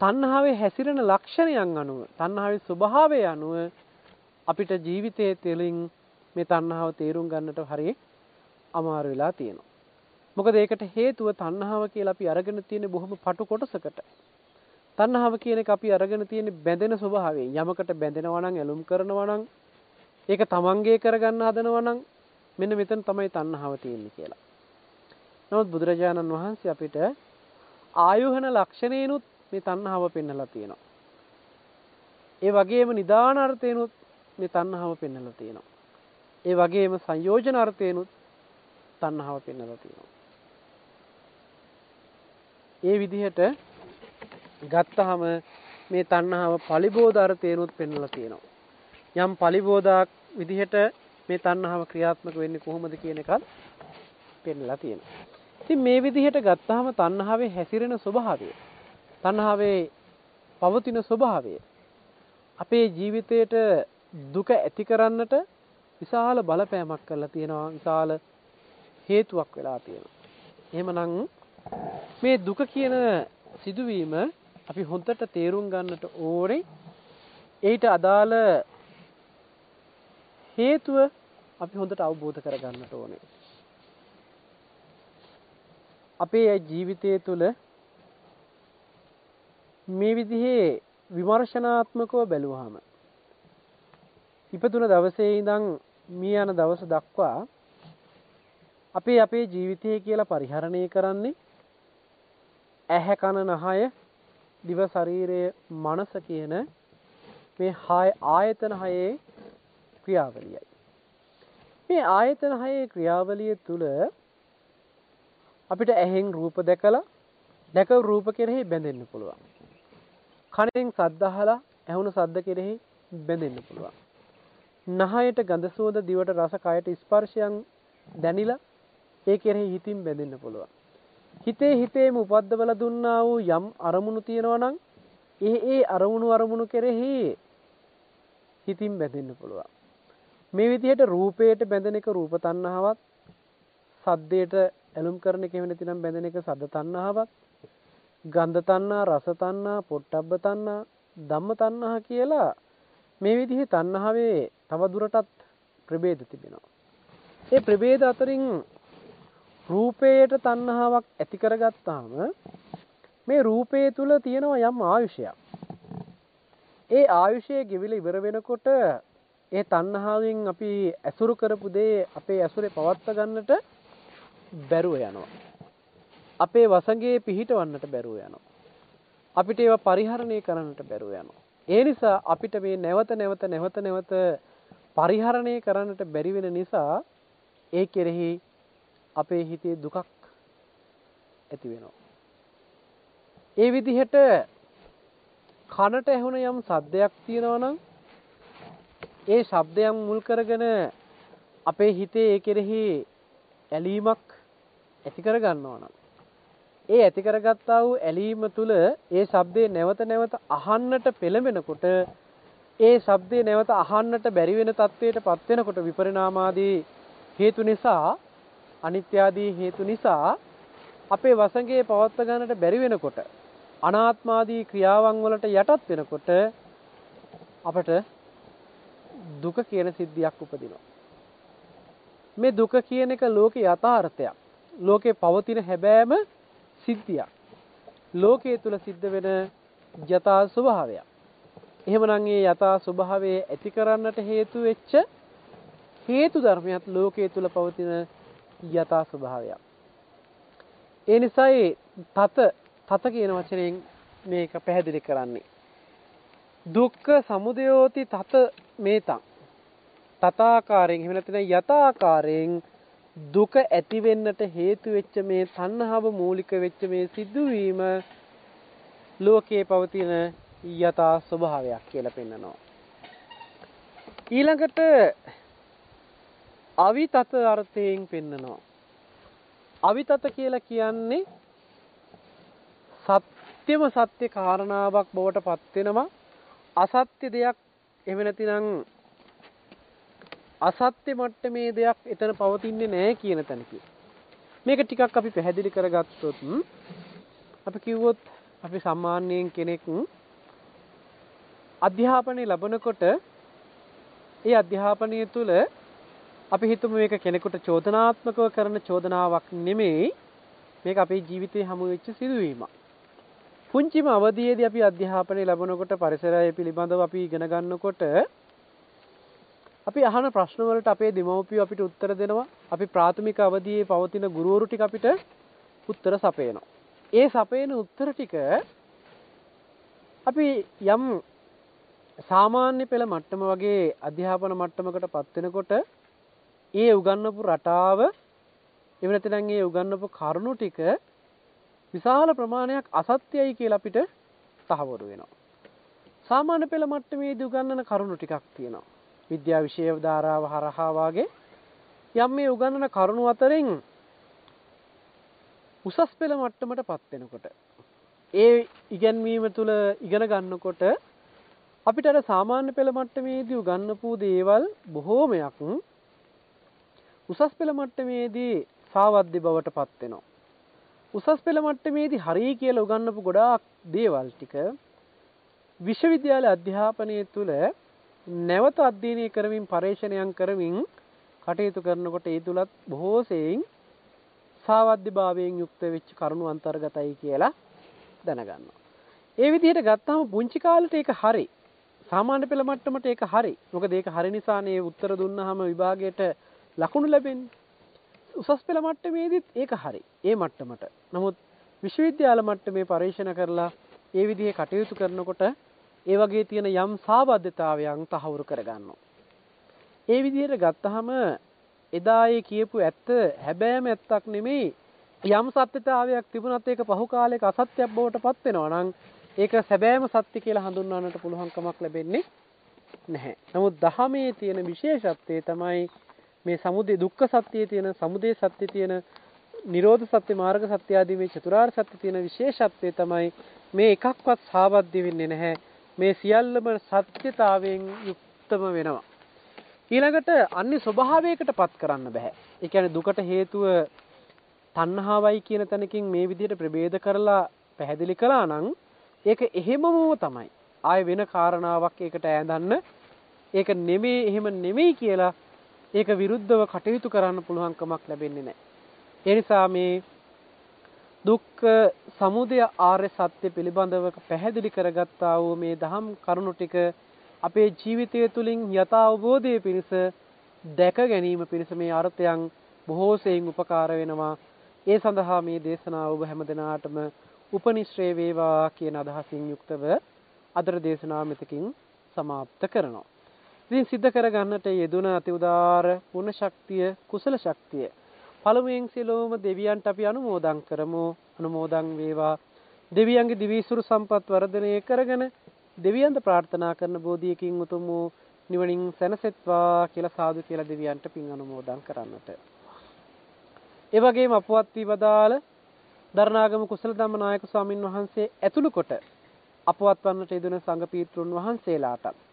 තණ්හාවේ හැසිරෙන ලක්ෂණයන් අනුව තණ්හාවේ ස්වභාවය අනුව අපිට ජීවිතයේ තෙලින් මේ තණ්හාව තේරුම් ගන්නට හරිය අමාරු වෙලා තියෙනවා. මොකද ඒකට හේතුව තණ්හාව කියලා අපි අරගෙන තියෙන බොහොම පටු කොටසකට. තණ්හාව කියන එක අපි අරගෙන තියෙන බැඳෙන ස්වභාවයෙන් යමකට බැඳෙනවා නම් ඇලුම් කරනවා නම් ඒක තමන්ගේ කරගන්න හදනවා නම් මෙන්න මෙතන තමයි තණ්හාව තියෙන්නේ කියලා. නමුත් බුදුරජාණන් වහන්සේ අපිට ආයෝහන ලක්ෂණේනුත් මේ තණ්හාව පෙන්වලා තියෙනවා. ඒ වගේම නිදාන අර්ථේනුත් මේ තණ්හාව පෙන්වලා තියෙනවා. ඒ වගේම සංයෝජන අර්ථේනුත් තණ්හාව පෙන්වලා තියෙනවා. ඒ විදිහට ගත්තහම මේ තණ්හාව පලිබෝධ අර්ථේනුත් පෙන්වලා තියෙනවා. යම් පලිබෝධාක් විදිහට මේ තණ්හාව ක්‍රියාත්මක වෙන්නේ කොහොමද කියන එකත් පෙන්වලා තියෙනවා. ඉතින් මේ විදිහට ගත්තාම තණ්හාවේ හැසිරෙන ස්වභාවය තණ්හාවේ පවතින ස්වභාවය අපේ ජීවිතයට දුක ඇති කරන්නට විශාල බලපෑමක් කරලා තියෙනවා විශාල හේතුවක් වෙලා තියෙනවා. එහෙමනම් මේ දුක කියන සිදුවීම අපි හොඳට තේරුම් ගන්නට ඕනේ. ඊට අදාළ හේතුව අපි හොඳට අවබෝධ කරගන්නට ඕනේ. අපේ ජීවිතය තුළ මේ විදිහේ විමර්ශනාත්මකව බැලුවාම ඉපදුන දවසේ ඉඳන් මිය යන දවස දක්වා අපේ අපේ ජීවිතය කියලා පරිහරණය කරන්නේ ඇහැ කන නහය දිව ශරීරය මනස කියන මේ හය ආයතන හයේ ක්‍රියාවලියයි. මේ ආයතන හයේ ක්‍රියාවලිය තුළ අපිට ඇහෙන් රූප දැකලා දැක රූප කෙරෙහි බැඳෙන්න පුළුවන්. කනෙන් සද්ද අහලා ඇහුණු සද්ද කෙරෙහි බැඳෙන්න පුළුවන්. නහයට ගඳ සුවඳ දිවට රස කයට ස්පර්ශයන් දැනිලා ඒ කෙරෙහි හිතින් බැඳෙන්න පුළුවන්. හිතේ හිතේම උපද්දවල දුන්නා වූ යම් අරමුණු තියෙනවා නම් ඒ ඒ අරමුණු අරමුණු කෙරෙහි හිතින් බැඳෙන්න පුළුවන්. මේ විදිහට රූපයට බැඳෙන එක රූප තණ්හාවක් සද්දයට ඇලුම් කරන එක එහෙම නැතිනම් බැඳෙන එක සද්ද තණ්හාවක් ගන්ධ තණ්හා රස තණ්හා පොට්ටබ්බ තණ්හා ධම්ම තණ්හා කියලා මේ විදිහේ තණ්හාවේ තව දුරටත් ප්‍රභේද තිබෙනවා. ඒ ප්‍රභේද අතරින් රූපයට තණ්හාවක් ඇති කරගත්තාම මේ රූපය තුල තියෙනවා යම් ආයුෂයක්. ඒ ආයුෂය ගෙවිලා ඉවර වෙනකොට ඒ තණ්හාවෙන් අපි ඇසුරු කරපු දේ අපේ ඇසුරේ පවත්වා ගන්නට බැරුව යනවා. අපේ වසඟේ පිහිටවන්නට බැරුව යනවා. අපිට ඒවා පරිහරණය කරන්නට බැරුව යනවා. ඒ නිසා අපිට මේ නැවත නැවත නැවත නැවත පරිහරණය කරන්නට බැරි වෙන නිසා ඒ කෙරෙහි අපේ හිතේ දුකක් ඇති වෙනවා. ඒ විදිහට කනට ඇහුණ යම් සද්දයක් තියෙනවා නම් ඒ ශබ්දයන් මුල් කරගෙන අපේ හිතේ ඒ කෙරෙහි ඇලීමක් ඇති කර ගන්නවා නම් ඒ ඇති කරගත්තා වූ ඇලීම තුළ ඒ ශබ්දේ නැවත නැවත අහන්නට පෙළඹෙනකොට ඒ ශබ්දේ නැවත අහන්නට බැරි වෙන තත්වයට පත් වෙනකොට විපරිණාමාදී හේතු නිසා අනිත්‍ය ආදී හේතු නිසා අපේ වසඟේ පවත්ව ගන්නට බැරි වෙනකොට අනාත්මාදී ක්‍රියාවන් වලට යටත් වෙනකොට අපට දුක කියන සිද්ධියක් උපදිනවා. මේ දුක කියන එක ලෝකේ යථාර්ථයක්. ලෝකේ පවතින හැබෑම සිද්ධියක්. ලෝකයේ තුල සිද්ධ වෙන යථා ස්වභාවයක්. එහෙමනම් මේ යථා ස්වභාවය ඇති කරන්නට හේතු වෙච්ච හේතු ධර්මයක් ලෝකයේ තුල පවතින යථා ස්වභාවයක්. ඒ නිසායි තත තත කියන වචනයෙන් මේක පැහැදිලි කරන්නේ. දුක්ඛ සමුදයෝති තත මේතං. තථාකාරයෙන් එහෙම නැත්නම් යථාකාරයෙන් දුක ඇති වෙන්නට හේතු වෙච්ච මේ තණ්හාව මූලික වෙච්ච මේ සිදුවීම ලෝකයේ පවතින යථා ස්වභාවයක් කියලා පෙන්නනවා. ඊළඟට අවිතත අර්ථයෙන් පෙන්නනවා. අවිතත කියලා කියන්නේ සත්‍යම සත්‍ය කාරණාවක් බවට පත් වෙනවා. අසත්‍ය දෙයක් එහෙම නැතිනම් අසත්‍ය මට්ටමේ දෙයක් එතන පවතින්නේ නැහැ කියන තැනකින්. මේක ටිකක් අපි පැහැදිලි කරගත්තොත් අපි කිව්වොත් අපි සාමාන්‍යයෙන් කෙනෙක් අධ්‍යාපනය ලබනකොට ඒ අධ්‍යාපනය තුළ අපි හිතමු මේක කෙනෙකුට චෝදනාත්මකව කරන චෝදනාවක් නෙමෙයි මේක අපේ ජීවිතේ හමු වෙච්ච සිදුවීමක්. පුංචිම අවධියේදී අපි අධ්‍යාපනය ලැබනකොට පරිසරය පිළිබඳව අපි ඉගෙන ගන්නකොට අපි අහන ප්‍රශ්න වලට අපේ දෙමව්පියෝ අපිට උත්තර දෙනවා. අපි ප්‍රාථමික අවධියේ පවතින ගුරුවරු ටික අපිට උත්තර සපයනවා. ඒ සපයන උත්තර ටික අපි යම් සාමාන්‍ය පෙළ මට්ටම වගේ අධ්‍යාපන මට්ටමකට පත් වෙනකොට ඒ උගන්වපු රටාව එහෙම නැත්නම් ඒ උගන්වපු කරුණු ටික විශාල ප්‍රමාණයක් අසත්‍යයි කියලා අපිට තහවුරු වෙනවා. සාමාන්‍ය පෙළ මට්ටමේදී උගන්වන කරුණු ටිකක් තියෙනවා. විද්‍යා විෂය ධාරාව හරහා වාගේ යම් මේ උගන්වන කරුණු අතරින් උසස් පෙළ මට්ටමට පත් වෙනකොට ඒ ඉගැන්වීම තුළ ඉගෙන ගන්නකොට අපිට අර සාමාන්‍ය පෙළ මට්ටමේදී උගන්වපු දේවල් බොහෝමයක් උසස් පෙළ මට්ටමේදී සාවද්‍ය බවට පත් වෙනවා. උසස් පෙළ මට්ටමේදී හරි කියලා උගන්වපු ගොඩාක් දේවල් ටික විශ්වවිද්‍යාල අධ්‍යාපනය තුළ නැවත අධ්‍යයනය කරමින් පර්යේෂණයන් කරමින් කටයුතු කරනකොට ඒ තුලත් බොහෝ සෙයින් සාවද්‍ය භාවයෙන් යුක්ත වෙච්ච කරුණු අන්තර්ගතයි කියලා දැනගන්නවා. ඒ විදිහට ගත්තාම පුංචි කාලේට ඒක හරි. සාමාන්‍ය පෙළ මට්ටමට ඒක හරි. මොකද ඒක හරි නිසානේ උත්තර දුන්නාම විභාගයට ලකුණු ලැබෙන්නේ. උසස් පෙළ මට්ටමේදීත් ඒක හරි. ඒ මට්ටමට. නමුත් විශ්වවිද්‍යාල මට්ටමේ පරීක්ෂණ කරලා ඒ විදිහේ කටයුතු කරනකොට ඒ වගේ තියෙන යම් සාබද්ධතාවයන් තහවුරු කරගන්නවා. ඒ විදිහට ගත්තහම එදා ඒ කියපු ඇත්ත හැබෑම ඇත්තක් නෙමෙයි යම් සත්‍යතාවයක් තිබුණත් ඒක පහු කාලයක අසත්‍යයක් බවට පත් වෙනවා නම් ඒක සැබෑම සත්‍ය කියලා හඳුන්වන්නට පුළුවන්කමක් ලැබෙන්නේ නැහැ. නමුත් දහමේ තියෙන විශේෂත්වය තමයි මේ සමුදය දුක්ඛ සත්‍යයේ තියෙන සමුදය සත්‍යයේ තියෙන නිරෝධ සත්‍ය මාර්ග සත්‍ය ආදී මේ චතුරාර්ය සත්‍ය තියෙන විශේෂත්වය තමයි මේ එකක්වත් සාබද්ධ වෙන්නේ නැහැ. මේ සියල්ලම සත්‍යතාවයෙන් යුක්තම වෙනවා. ඊළඟට අන්නේ ස්වභාවයකට පත් කරන්න බෑ. ඒ කියන්නේ දුකට හේතුව තණ්හාවයි කියන තැනකින් මේ විදිහට ප්‍රභේද කරලා පැහැදිලි කළා නම් ඒක එහෙමම තමයි. ආය වෙන කාරණාවක් ඒකට ඈඳන්න ඒක නෙමෙයි එහෙම නෙමෙයි කියලා ඒක විරුද්ධව කටයුතු කරන්න පුළුවන්කමක් ලැබෙන්නේ නැහැ. ඒ නිසා මේ දුක්ඛ සමුදය ආර්ය සත්‍ය පිළිබඳව පැහැදිලි කරගත්තා වූ මේ දහම් කරුණු ටික අපේ ජීවිතය තුළින් යථාබෝධයේ පිණිස දැක ගැනීම පිණිස මේ අර්ථයන් බොහෝසෙයින් උපකාර වෙනවා. ඒ සඳහා මේ දේශනාව ඔබ හැමදෙනාටම උපනිශ්‍රේ වේවා කියන අදහසින් යුක්තව අදර දේශනාව මෙතකින් සමාප්ත කරනවා. ඉතින් සිද්ධ කරගන්නට යෙදුන අති උදාර පුණ්‍ය ශක්තිය කුසල ශක්තිය. පළමුවෙන් සියලුම දෙවියන්ට අපි අනුමෝදන් කරමු. අනුමෝදන් වේවා. දෙවියන්ගේ දිවිසුරු සම්පත් වර්ධනය කරගෙන දෙවියන්ට ප්‍රාර්ථනා කරන බෝධියකින් උතුම් වූ නිවනින් සැනසෙත්වා කියලා සාදු කියලා දෙවියන්ට පින් අනුමෝදන් කරන්නට. ඒ වගේම අපවත් වී වදාළ දරණාගම කුසල ධම්ම නායක ස්වාමින් වහන්සේ ඇතුළු කොට අපවත් වන්නට යෙදුන සංඝ පීත්‍රුන් වහන්සේලාට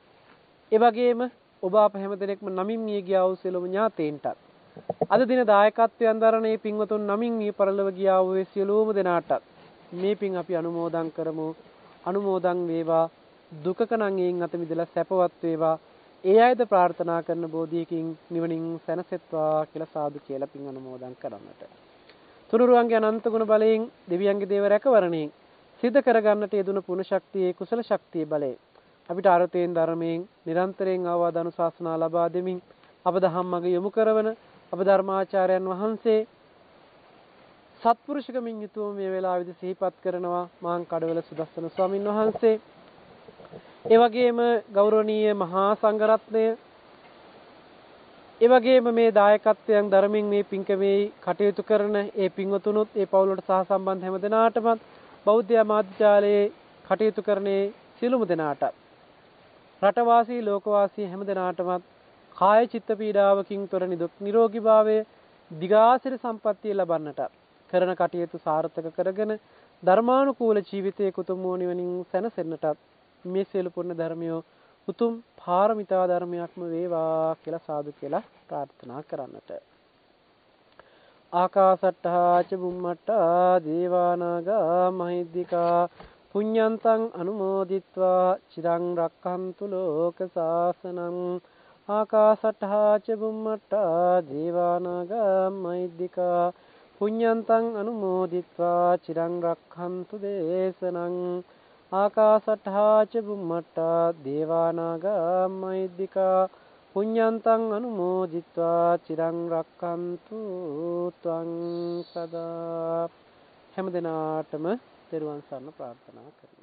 ඒ වගේම ඔබ අප හැමදෙනෙක්ම නමින් මිය ගියා වූ සියලුම ඥාතීන්ටත්. අද දින දායකත්වයෙන් දරන මේ පින්වතුන් නමින් මිය පරලොව ගියා වූ සියලුම දෙනාටත් මේ පින් අපි අනුමෝදන් කරමු. අනුමෝදන් වේවා. දුකක නම් එයින් අත මිදලා සැපවත් වේවා. ඒ අයද ප්‍රාර්ථනා කරන බෝධියකින් නිවනින් සැනසෙත්වා කියලා සාදු කියලා පින් අනුමෝදන් කරන්නට. තුනුරුවන්ගේ අනන්ත ගුණ බලයෙන් දෙවියන්ගේ දේව රැකවරණයෙන් සිද්ධ කරගන්නට යෙදුණු පුණ්‍ය ශක්තියේ කුසල ශක්තියේ බලයෙන් අපිට අර්ථයෙන් ධර්මයෙන් නිරන්තරයෙන් අවවාද අනුශාසනා ලබා දෙමින් අප දහම් මඟ යොමු කරවන අප ධර්මාචාර්යයන් වහන්සේ සත්පුරුෂකමින් යුතුව මේ වෙලාවේදී සිහිපත් කරනවා මාං කඩවල සුදස්සන ස්වාමින් වහන්සේ. ඒ වගේම ගෞරවනීය මහා සංඝරත්නය. ඒ වගේම මේ දායකත්වයන් ධර්මයෙන් මේ පින්කමේ කටයුතු කරන ඒ පින්වතුනුත් ඒ පවුලට සහ සම්බන්ධ හැම දෙනාටමත් බෞද්ධ මාධ්‍යාලයේ කටයුතු කරන්නේ සියලුම දෙනාට රටවාසී ලෝකවාසී හැම දෙනාටමත් කාය චිත්ත පීඩාවකින් තොර නිදුක් නිරෝගීභාවය දිගාසිර සම්පන්නිය ලබන්නට කරන කටයුතු සාර්ථක කරගෙන ධර්මානුකූල ජීවිතයේ උතුම් වූ නිවනින් සැනසෙන්නටත් මේ සියලු පුණ්‍ය ධර්මියෝ උතුම් පාරමිතා ධර්මයක්ම වේවා කියලා සාදු කියලා ප්‍රාර්ථනා කරන්නට. ආකාසට්ටා ච බුම්මට්ටා දේවානාගා මහිද්దికා පුඤ්ඤන්තං අනුමෝදිත්වා. චිරං රක්ඛන්තු ලෝක සාසනං ආකාසට්ඨා ච බුම්මට්ඨා දීවානාග මෛද්దికා පුඤ්ඤන්තං අනුමෝදිත්වා. චිරං රක්ඛන්තු දේශනං. ආකාසට්ඨා ච බුම්මට්ඨා දේවානාග මෛද්దికා පුඤ්ඤන්තං අනුමෝදිත්වා. චිරං රක්칸තු ත්වං සදා. හැම දිනාටම තෙරුවන් සරණ ප්‍රාර්ථනා කරමි.